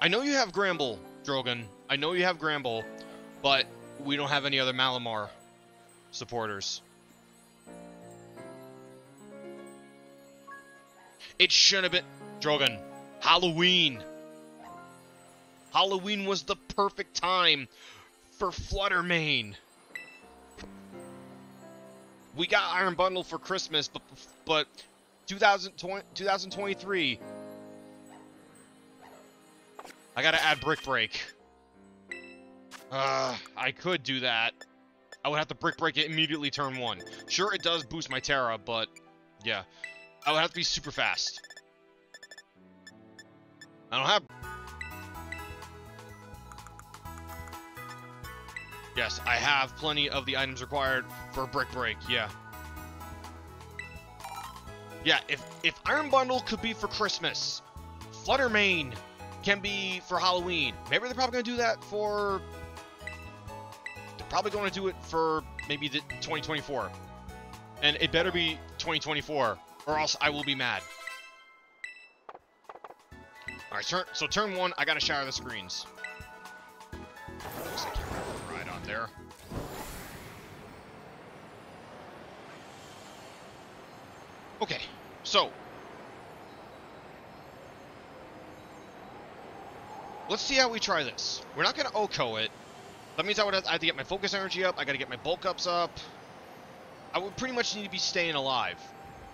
I know you have Gramble, Drogon. I know you have Gramble, but we don't have any other Malamar supporters. It should have been... Drogon. Halloween. Halloween was the perfect time for Flutter Mane. We got Iron Bundle for Christmas, but but 2020, 2023, I gotta add Brick Break. Uh, I could do that. I would have to Brick Break it immediately turn one. Sure, it does boost my Tera, but yeah. I would have to be super fast. I don't have... Yes, I have plenty of the items required for Brick Break, yeah. Yeah, if, if Iron Bundle could be for Christmas, Flutter Mane can be for Halloween. Maybe they're probably going to do that for... They're probably going to do it for maybe the 2024. And it better be 2024, or else I will be mad. Alright, so turn one, I gotta shatter the screens. There. Okay, so. Let's see how we try this. We're not gonna OHKO it. That means I would have, I have to get my focus energy up, I gotta get my bulk ups up. I would pretty much need to be staying alive.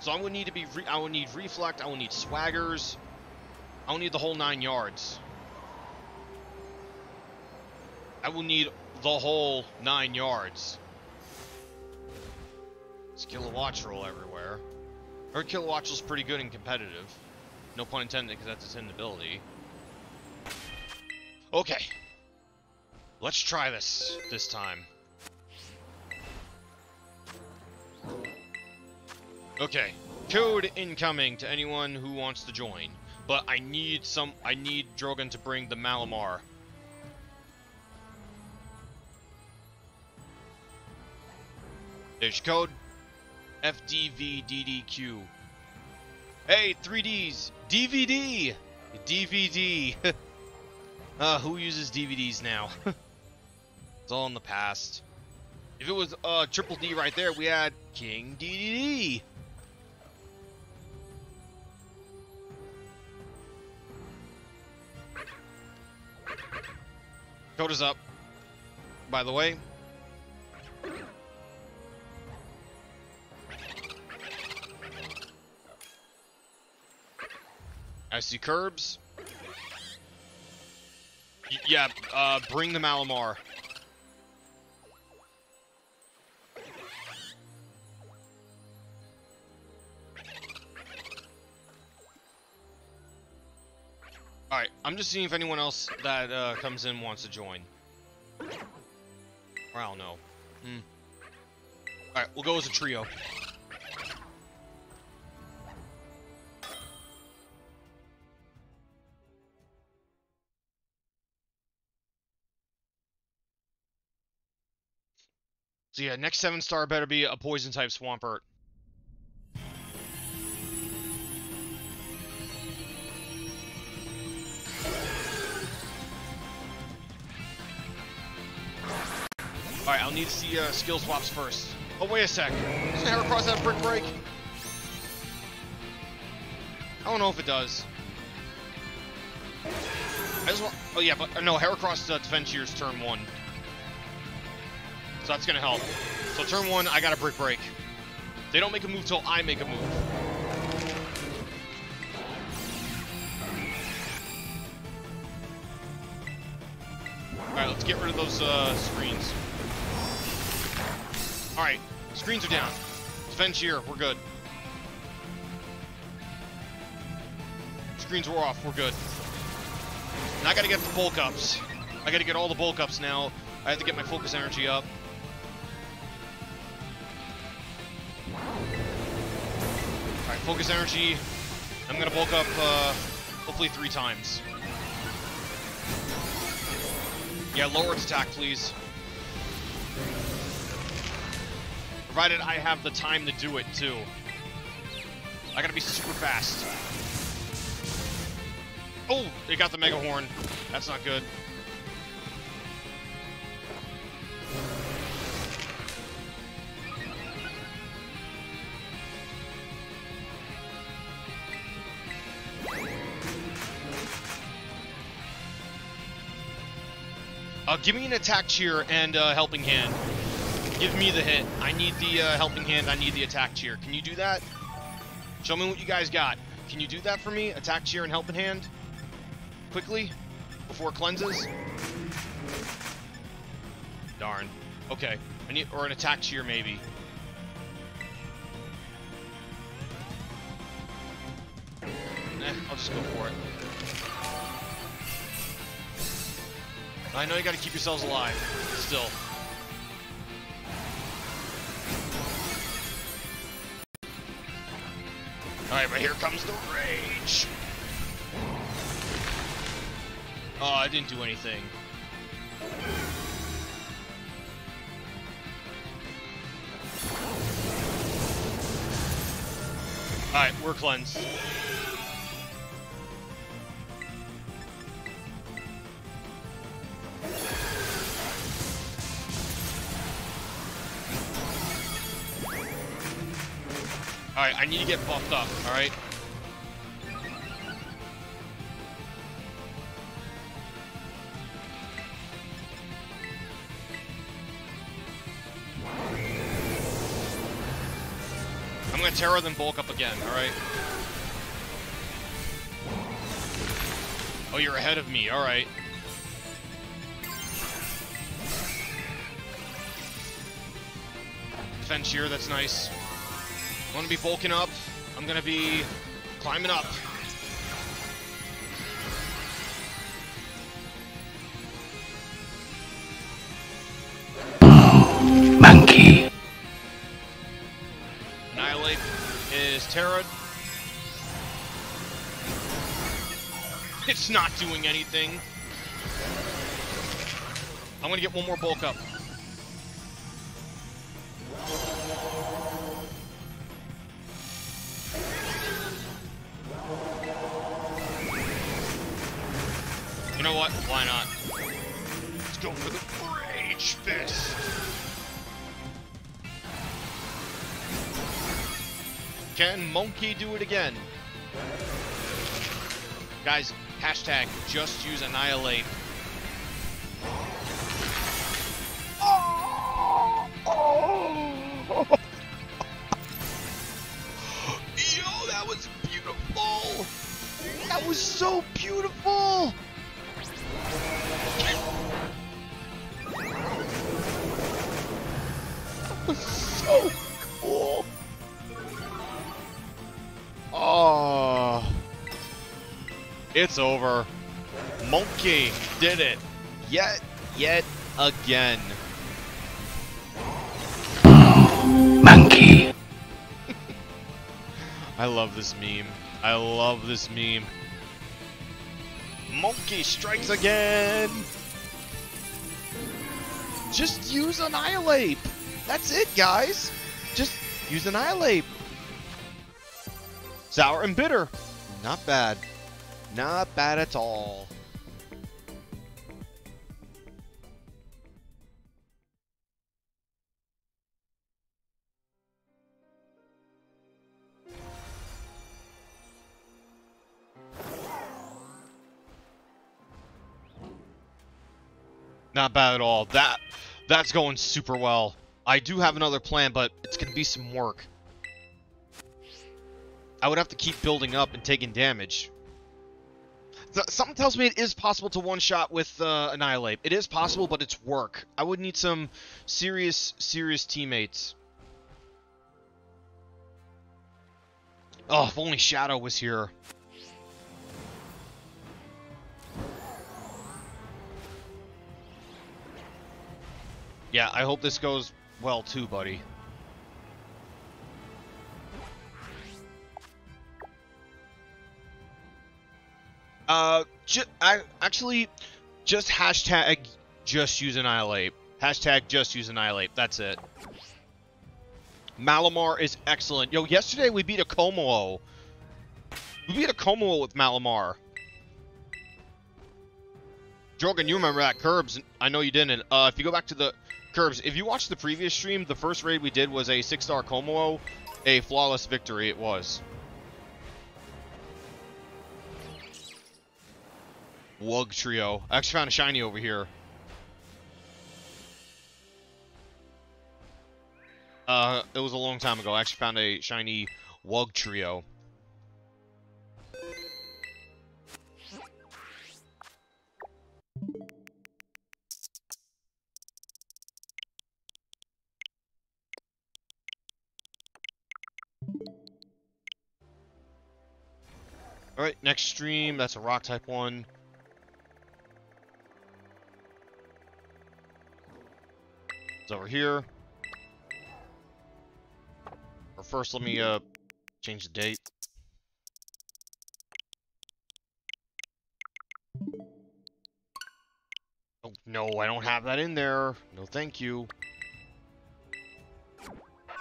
So I would need to be, I would need reflect, I would need swaggers. I will need the whole nine yards. I will need the whole nine yards. It's Kilowattrel everywhere. Her Kilowatts is pretty good and competitive. No pun intended, because that's its hidden ability. Okay. Let's try this, this time. Okay. Code incoming to anyone who wants to join. But I need some. I need Drogon to bring the Malamar. There's your code. FDVDDQ. Hey, 3Ds. DVD! DVD! uh, who uses DVDs now? it's all in the past. If it was uh, Triple D right there, we had King DDD. Code is up. by the way. I see curbs. Y yeah, uh, bring the Malamar. Alright, I'm just seeing if anyone else that uh, comes in wants to join. Or I don't know. Hmm. Alright, we'll go as a trio. So yeah, next 7 star better be a poison type Swampert. Alright, I'll need to see uh, skill swaps first. Oh, wait a sec. Doesn't Heracross have Brick Break? I don't know if it does. I just want... Oh, yeah, but... Uh, no, Heracross uh, Defense Cheer's turn 1. So that's gonna help. So turn 1, I got a Brick Break. They don't make a move till I make a move. Alright, let's get rid of those uh, screens. Alright, screens are down. Defense cheer, we're good. Screens were off, we're good. Now I gotta get the bulk ups. I gotta get all the bulk ups now. I have to get my focus energy up. Alright, focus energy. I'm gonna bulk up, uh, hopefully three times. Yeah, lower its attack, please. Provided I have the time to do it, too. I gotta be super fast. Oh, it got the Mega Horn. That's not good. Give me an attack cheer and uh, helping hand. Give me the hit. I need the uh, helping hand. I need the attack cheer. Can you do that? Show me what you guys got. Can you do that for me? Attack cheer and helping hand? Quickly? Before cleanses? Darn. Okay. I need, or an attack cheer maybe. Eh, I'll just go for it. I know you gotta keep yourselves alive. Still. Alright, but here comes the rage! Oh, I didn't do anything. Alright, we're cleansed. I need to get buffed up, alright? I'm gonna Tera then bulk up again, alright? Oh, you're ahead of me, alright. Defense cheer, that's nice. I'm gonna be bulking up. I'm gonna be climbing up. Monkey. Annihilape is Tera. It's not doing anything. I'm gonna get one more bulk up. monkey do it again. Guys, hashtag just use Annihilape. Oh! Oh! Yo, that was beautiful! That was so beautiful! It's over. Monkey did it. Yet, yet again. Monkey. I love this meme. I love this meme. Monkey strikes again! Just use Annihilape! That's it, guys! Just use Annihilape! Sour and bitter. Not bad. Not bad at all. Not bad at all. That that's going super well. I do have another plan, but it's going to be some work. I would have to keep building up and taking damage. Th something tells me it is possible to one-shot with uh, Annihilape. It is possible, but it's work. I would need some serious, serious teammates. Oh, if only Shadow was here. Yeah, I hope this goes well too, buddy. Uh, ju I, actually, just hashtag just use Annihilape. Hashtag just use Annihilape. That's it. Malamar is excellent. Yo, yesterday we beat a Kommo-o. We beat a Kommo-o with Malamar. Jorgen, you remember that. Curbs, I know you didn't. Uh, if you go back to the Curbs, if you watched the previous stream, the first raid we did was a 6-star Kommo. A flawless victory it was. Wugtrio. I actually found a shiny over here. Uh, it was a long time ago. I actually found a shiny Wugtrio. Alright, next stream, that's a rock type one. It's over here. Or first, let me uh change the date. Oh, no, I don't have that in there. No, thank you.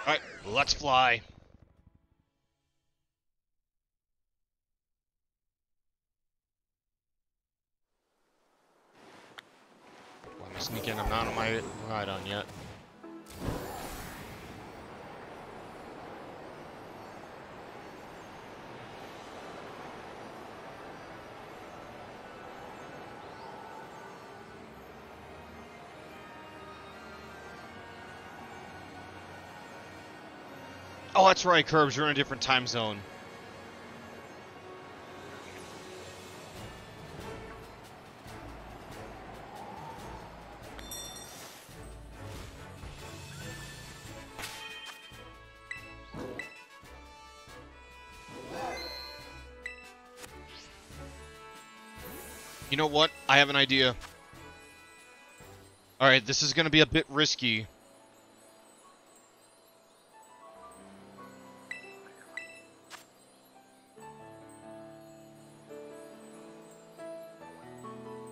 Alright, let's fly. Sneak in. I'm not on my ride on yet. Oh, that's right, Curbs. You're in a different time zone. I have an idea. Alright, this is going to be a bit risky.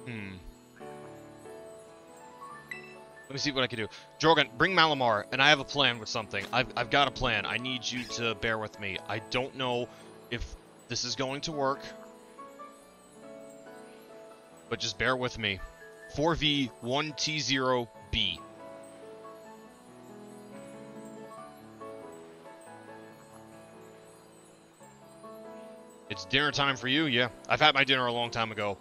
Hmm. Let me see what I can do. Jorgen, bring Malamar, and I have a plan with something. I've, I've got a plan. I need you to bear with me. I don't know if this is going to work. But just bear with me. 4V1T0B. It's dinner time for you? Yeah. I've had my dinner a long time ago.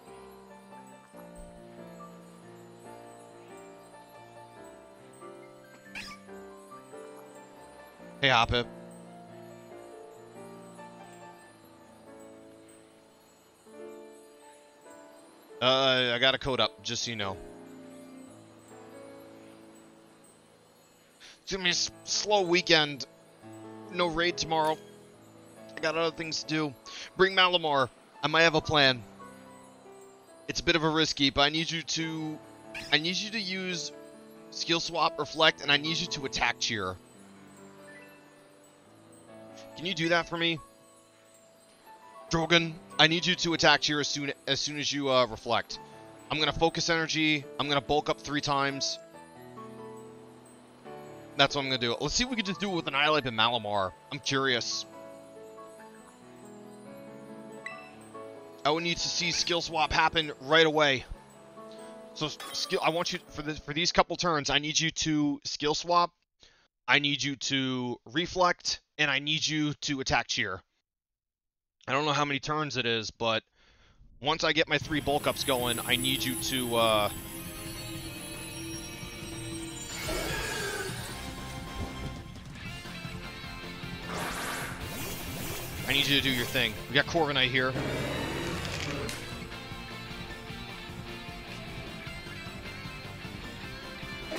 Hey, Hoppip. Uh, I got a code up, just so you know. It's gonna be a slow weekend. No raid tomorrow. I got other things to do. Bring Malamar. I might have a plan. It's a bit of a risky, but I need you to... I need you to use skill swap, reflect, and I need you to attack cheer. Can you do that for me? Drogon, I need you to attack cheer as soon as soon as you uh, reflect. I'm gonna focus energy. I'm gonna bulk up three times. That's what I'm gonna do. Let's see if we can just do it with an Iolite and Malamar. I'm curious. I would need to see skill swap happen right away. So skill, I want you for this for these couple turns. I need you to skill swap. I need you to reflect, and I need you to attack cheer. I don't know how many turns it is, but once I get my three bulk ups going, I need you to. Uh, I need you to do your thing. We got Corviknight here.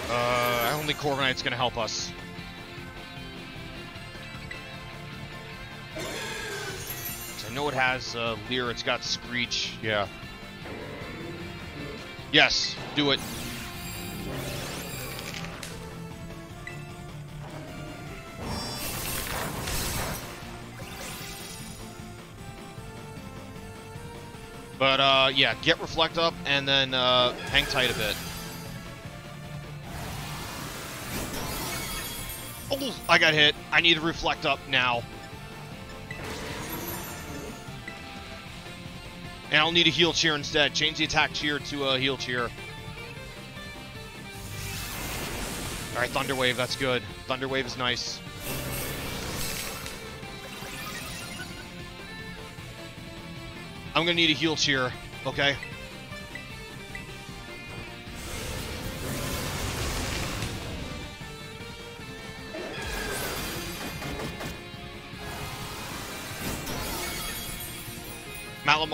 Uh, I don't think Corviknight's gonna help us. I know it has uh, Leer, it's got Screech, yeah. Yes, do it. But, uh, yeah, get Reflect up and then uh, hang tight a bit. Oh, I got hit. I need to Reflect up now. And I'll need a heal cheer instead. Change the attack cheer to a heal cheer. Alright, Thunder Wave, that's good. Thunder Wave is nice. I'm gonna need a heal cheer, okay?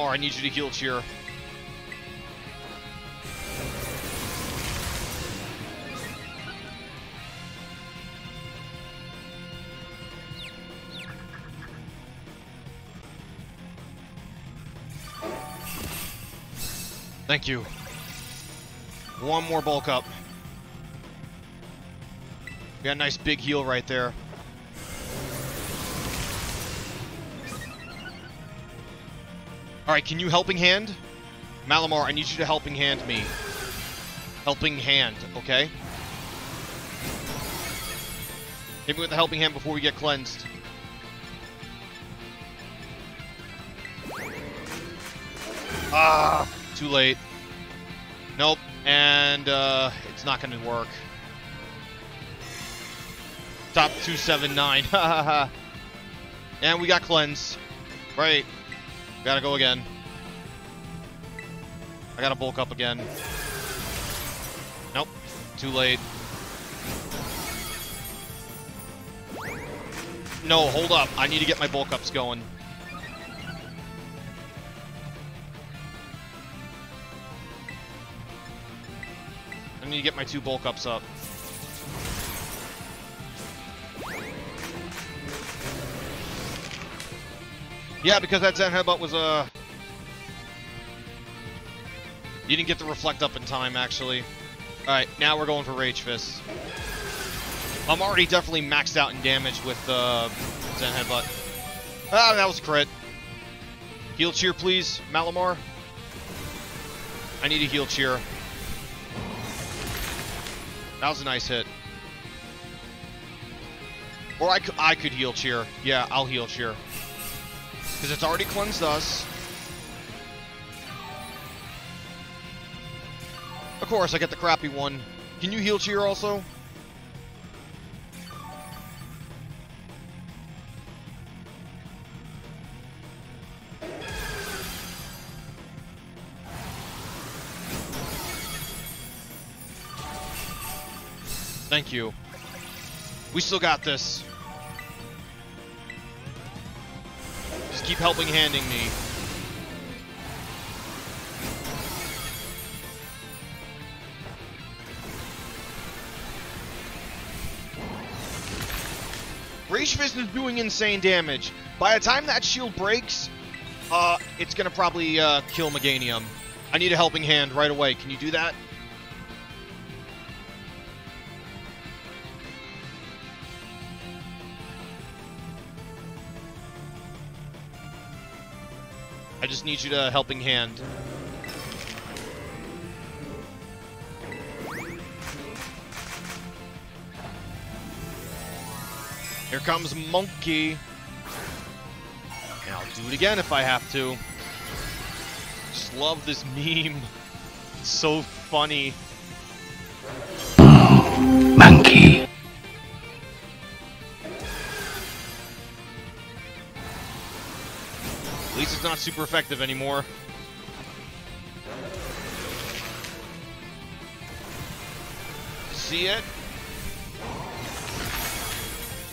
I need you to heal cheer. Thank you. One more bulk up. Got a nice big heal right there. Alright, can you helping hand? Malamar, I need you to helping hand me. Helping hand, okay? Hit me with the helping hand before we get cleansed. Ah, too late. Nope, and uh, it's not going to work. Top 279. and we got cleanse. Right. Gotta go again. I gotta bulk up again. Nope. Too late. No, hold up. I need to get my bulk ups going. I need to get my two bulk ups up. Yeah, because that Zen Headbutt was, uh... You didn't get the Reflect up in time, actually. Alright, now we're going for Rage Fist. I'm already definitely maxed out in damage with, uh, Zen Headbutt. Ah, that was a crit. Heal cheer, please, Malamar. I need a heal cheer. That was a nice hit. Or I could, I could heal cheer. Yeah, I'll heal cheer. Because it's already cleansed us. Of course, I get the crappy one. Can you heal cheer also? Thank you. We still got this. Keep helping handing me. Rage Fist is doing insane damage. By the time that shield breaks, uh, it's gonna probably uh, kill Meganium. I need a helping hand right away. Can you do that? Just need you to helping hand. Here comes Monkey. And I'll do it again if I have to. Just love this meme. It's so funny. Monkey. Not super effective anymore. See it?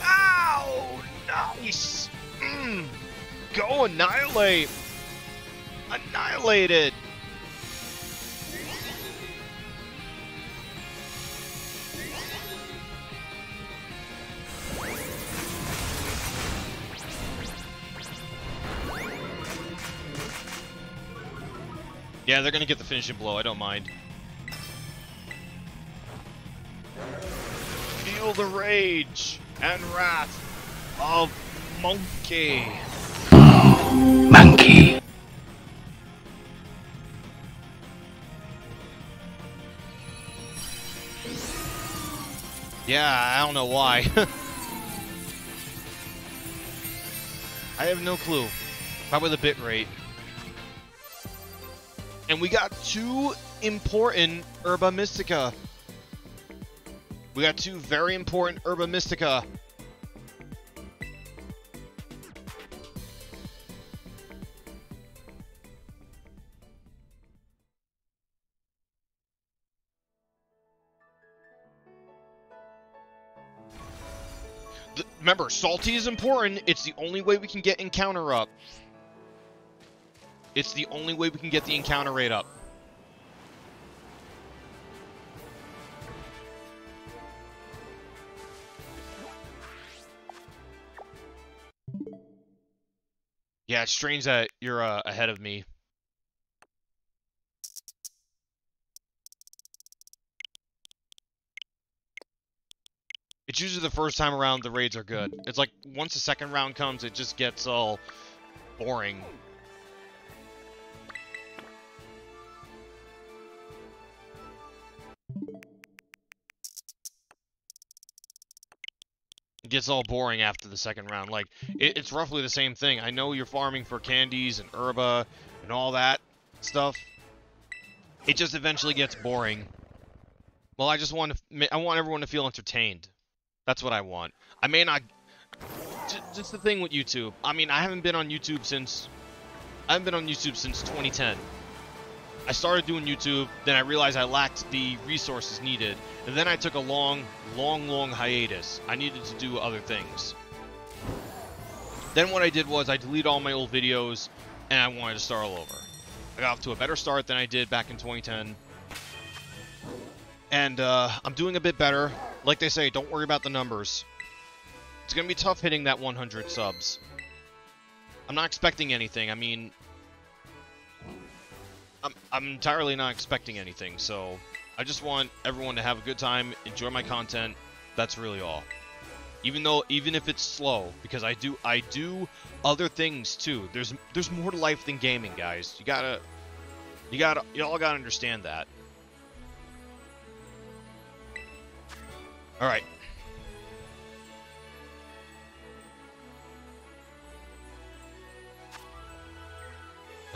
Ow! Nice! Mm. Go Annihilape! Annihilape Yeah, they're gonna get the finishing blow, I don't mind. Feel the rage and wrath of Monkey. Monkey. Yeah, I don't know why. I have no clue. Probably the bit rate. And we got two important Herba Mystica. We got two very important Herba Mystica. Remember, salty is important. It's the only way we can get encounter up. It's the only way we can get the encounter rate up. Yeah, it's strange that you're uh, ahead of me. It's usually the first time around the raids are good. It's like once the second round comes, it just gets all boring. It gets all boring after the second round. Like, it, it's roughly the same thing. I know you're farming for candies and herba and all that stuff. It just eventually gets boring. Well, I just want to, I want everyone to feel entertained. That's what I want. I may not. Just the thing with YouTube. I mean, I haven't been on YouTube since. I haven't been on YouTube since 2010. I started doing YouTube, then I realized I lacked the resources needed, and then I took a long, long, long hiatus. I needed to do other things. Then what I did was I deleted all my old videos, and I wanted to start all over. I got off to a better start than I did back in 2010. And uh, I'm doing a bit better. Like they say, don't worry about the numbers. It's going to be tough hitting that 100 subs. I'm not expecting anything. I mean, I'm, I'm entirely not expecting anything, so I just want everyone to have a good time, enjoy my content. That's really all. Even though, even if it's slow, because I do, I do other things too. There's, there's more to life than gaming, guys. You gotta, you gotta, y'all gotta understand that. All right.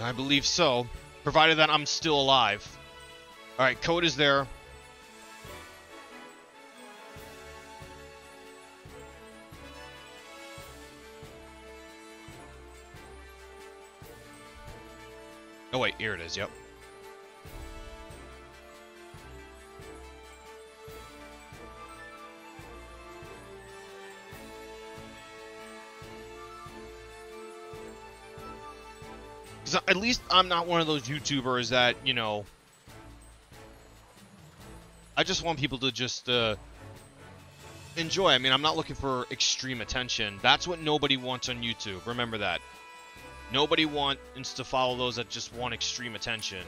I believe so, provided that I'm still alive. All right, code is there. Oh wait, here it is. Yep. At least I'm not one of those YouTubers that, you know... I just want people to just, uh... enjoy. I mean, I'm not looking for extreme attention. That's what nobody wants on YouTube. Remember that. Nobody wants to follow those that just want extreme attention.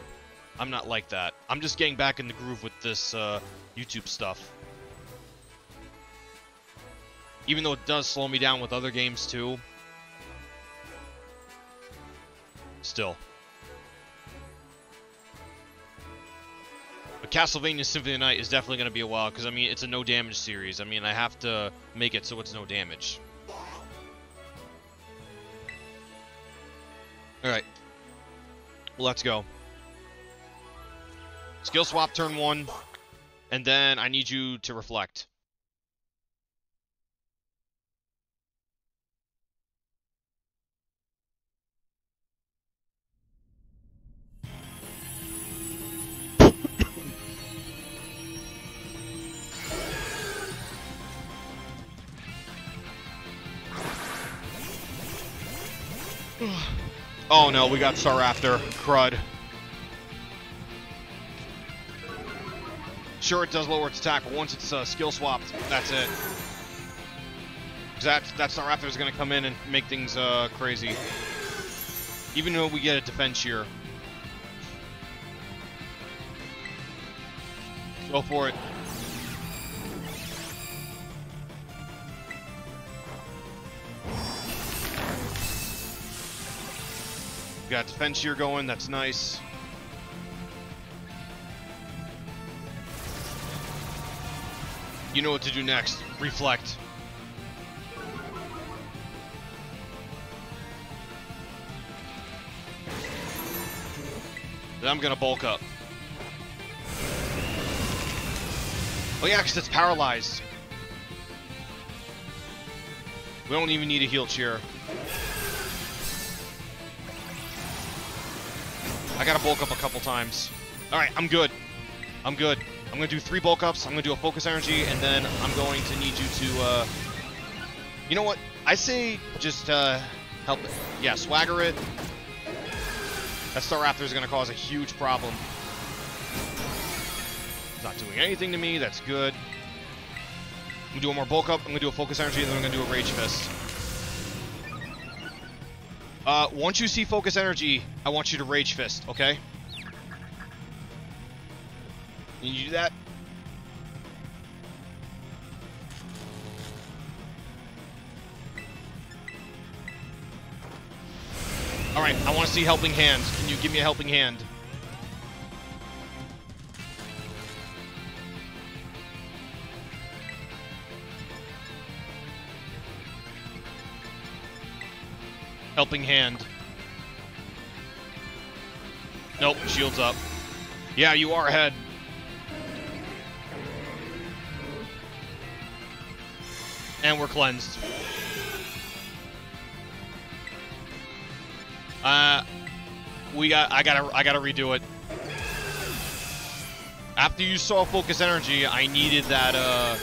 I'm not like that. I'm just getting back in the groove with this uh, YouTube stuff. Even though it does slow me down with other games too. Still. But Castlevania Symphony of the Night is definitely going to be a while, because, I mean, it's a no damage series. I mean, I have to make it so it's no damage. Alright. Let's go. Skill swap turn one, and then I need you to reflect. Oh no, we got Staraptor. Crud. Sure, it does lower its attack, but once it's uh, skill swapped, that's it. That, that Staraptor is going to come in and make things uh, crazy. Even though we get a defense cheer. Go for it. Got defense cheer going, that's nice. You know what to do next. Reflect. Then I'm gonna bulk up. Oh yeah, because it's paralyzed. We don't even need a heal cheer. I gotta bulk up a couple times. Alright, I'm good. I'm good. I'm gonna do three bulk ups, I'm gonna do a focus energy, and then I'm going to need you to, uh... You know what? I say just, uh, help it. Yeah, swagger it. That Staraptor is gonna cause a huge problem. It's not doing anything to me, that's good. I'm gonna do one more bulk up, I'm gonna do a focus energy, and then I'm gonna do a rage fist. Uh, once you see Focus Energy, I want you to Rage Fist, okay? Can you do that? Alright, I want to see Helping Hand. Can you give me a Helping Hand? Helping hand. Nope, shield's up. Yeah, you are ahead. And we're cleansed. Uh, we got. I gotta. I gotta redo it. After you saw focus energy, I needed that. Uh,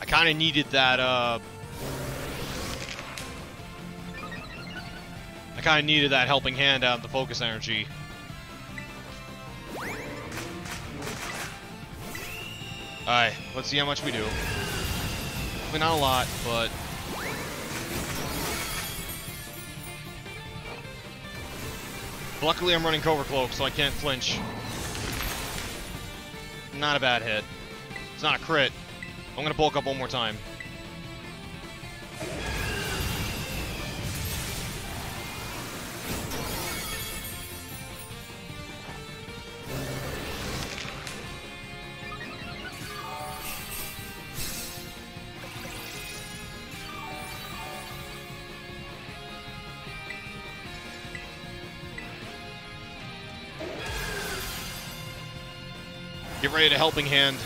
I kind of needed that. Uh, kind of needed that helping hand out of the focus energy. Alright, let's see how much we do. Mean, not a lot, but... Luckily, I'm running Covert Cloak, so I can't flinch. Not a bad hit. It's not a crit. I'm gonna bulk up one more time. To helping hand.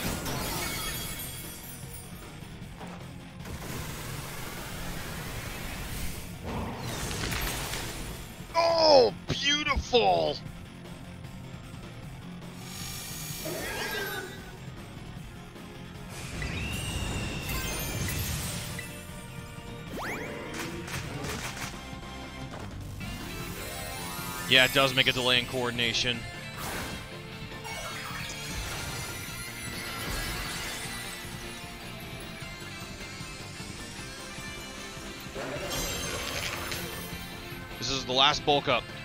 Oh, beautiful! Yeah, it does make a delay in coordination. Last bulk up.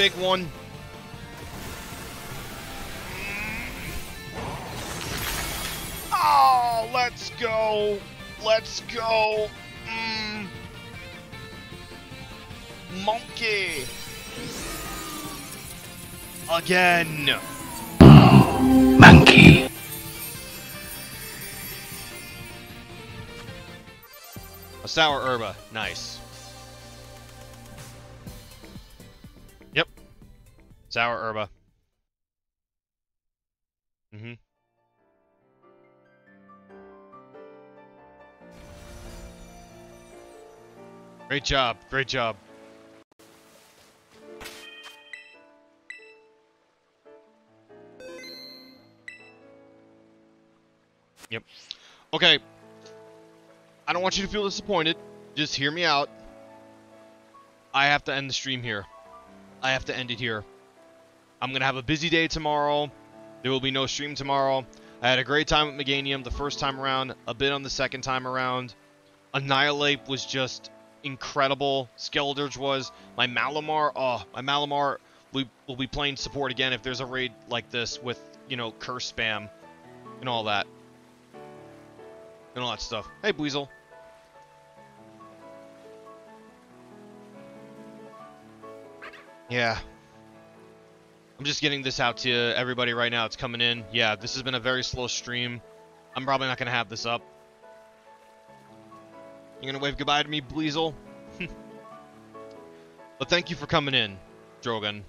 Big one. Oh, let's go. Let's go. Mm. Monkey. Again. Monkey. A sour herba. Nice. Sour herba. Mm-hmm. Great job. Great job. Yep. Okay. I don't want you to feel disappointed. Just hear me out. I have to end the stream here. I have to end it here. I'm going to have a busy day tomorrow. There will be no stream tomorrow. I had a great time with Meganium the first time around, a bit on the second time around. Annihilape was just incredible. Skeledirge was. My Malamar, oh, my Malamar, we will be playing support again if there's a raid like this with, you know, curse spam and all that. And all that stuff. Hey, Buizel. Yeah. I'm just getting this out to everybody right now. It's coming in. Yeah, this has been a very slow stream. I'm probably not going to have this up. You're going to wave goodbye to me, Bleezel? but thank you for coming in, Drogon.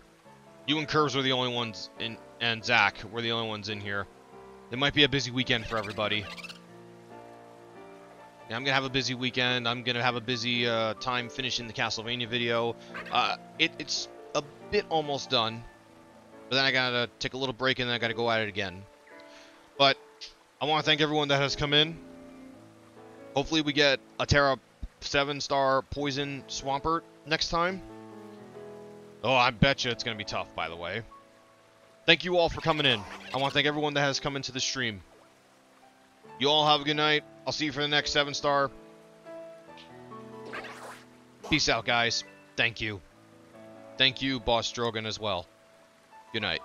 You and Curbs were the only ones in, and Zach were the only ones in here. It might be a busy weekend for everybody. Yeah, I'm gonna have a busy weekend. I'm gonna have a busy uh, time finishing the Castlevania video. Uh, it, it's a bit almost done, but then I gotta take a little break and then I gotta go at it again. But I want to thank everyone that has come in. Hopefully we get a Tera 7-star Poison Swampert next time. Oh, I bet you it's gonna be tough, by the way. Thank you all for coming in. I want to thank everyone that has come into the stream. You all have a good night. I'll see you for the next 7-star. Peace out, guys. Thank you. Thank you, Boss Drogon, as well. Good night.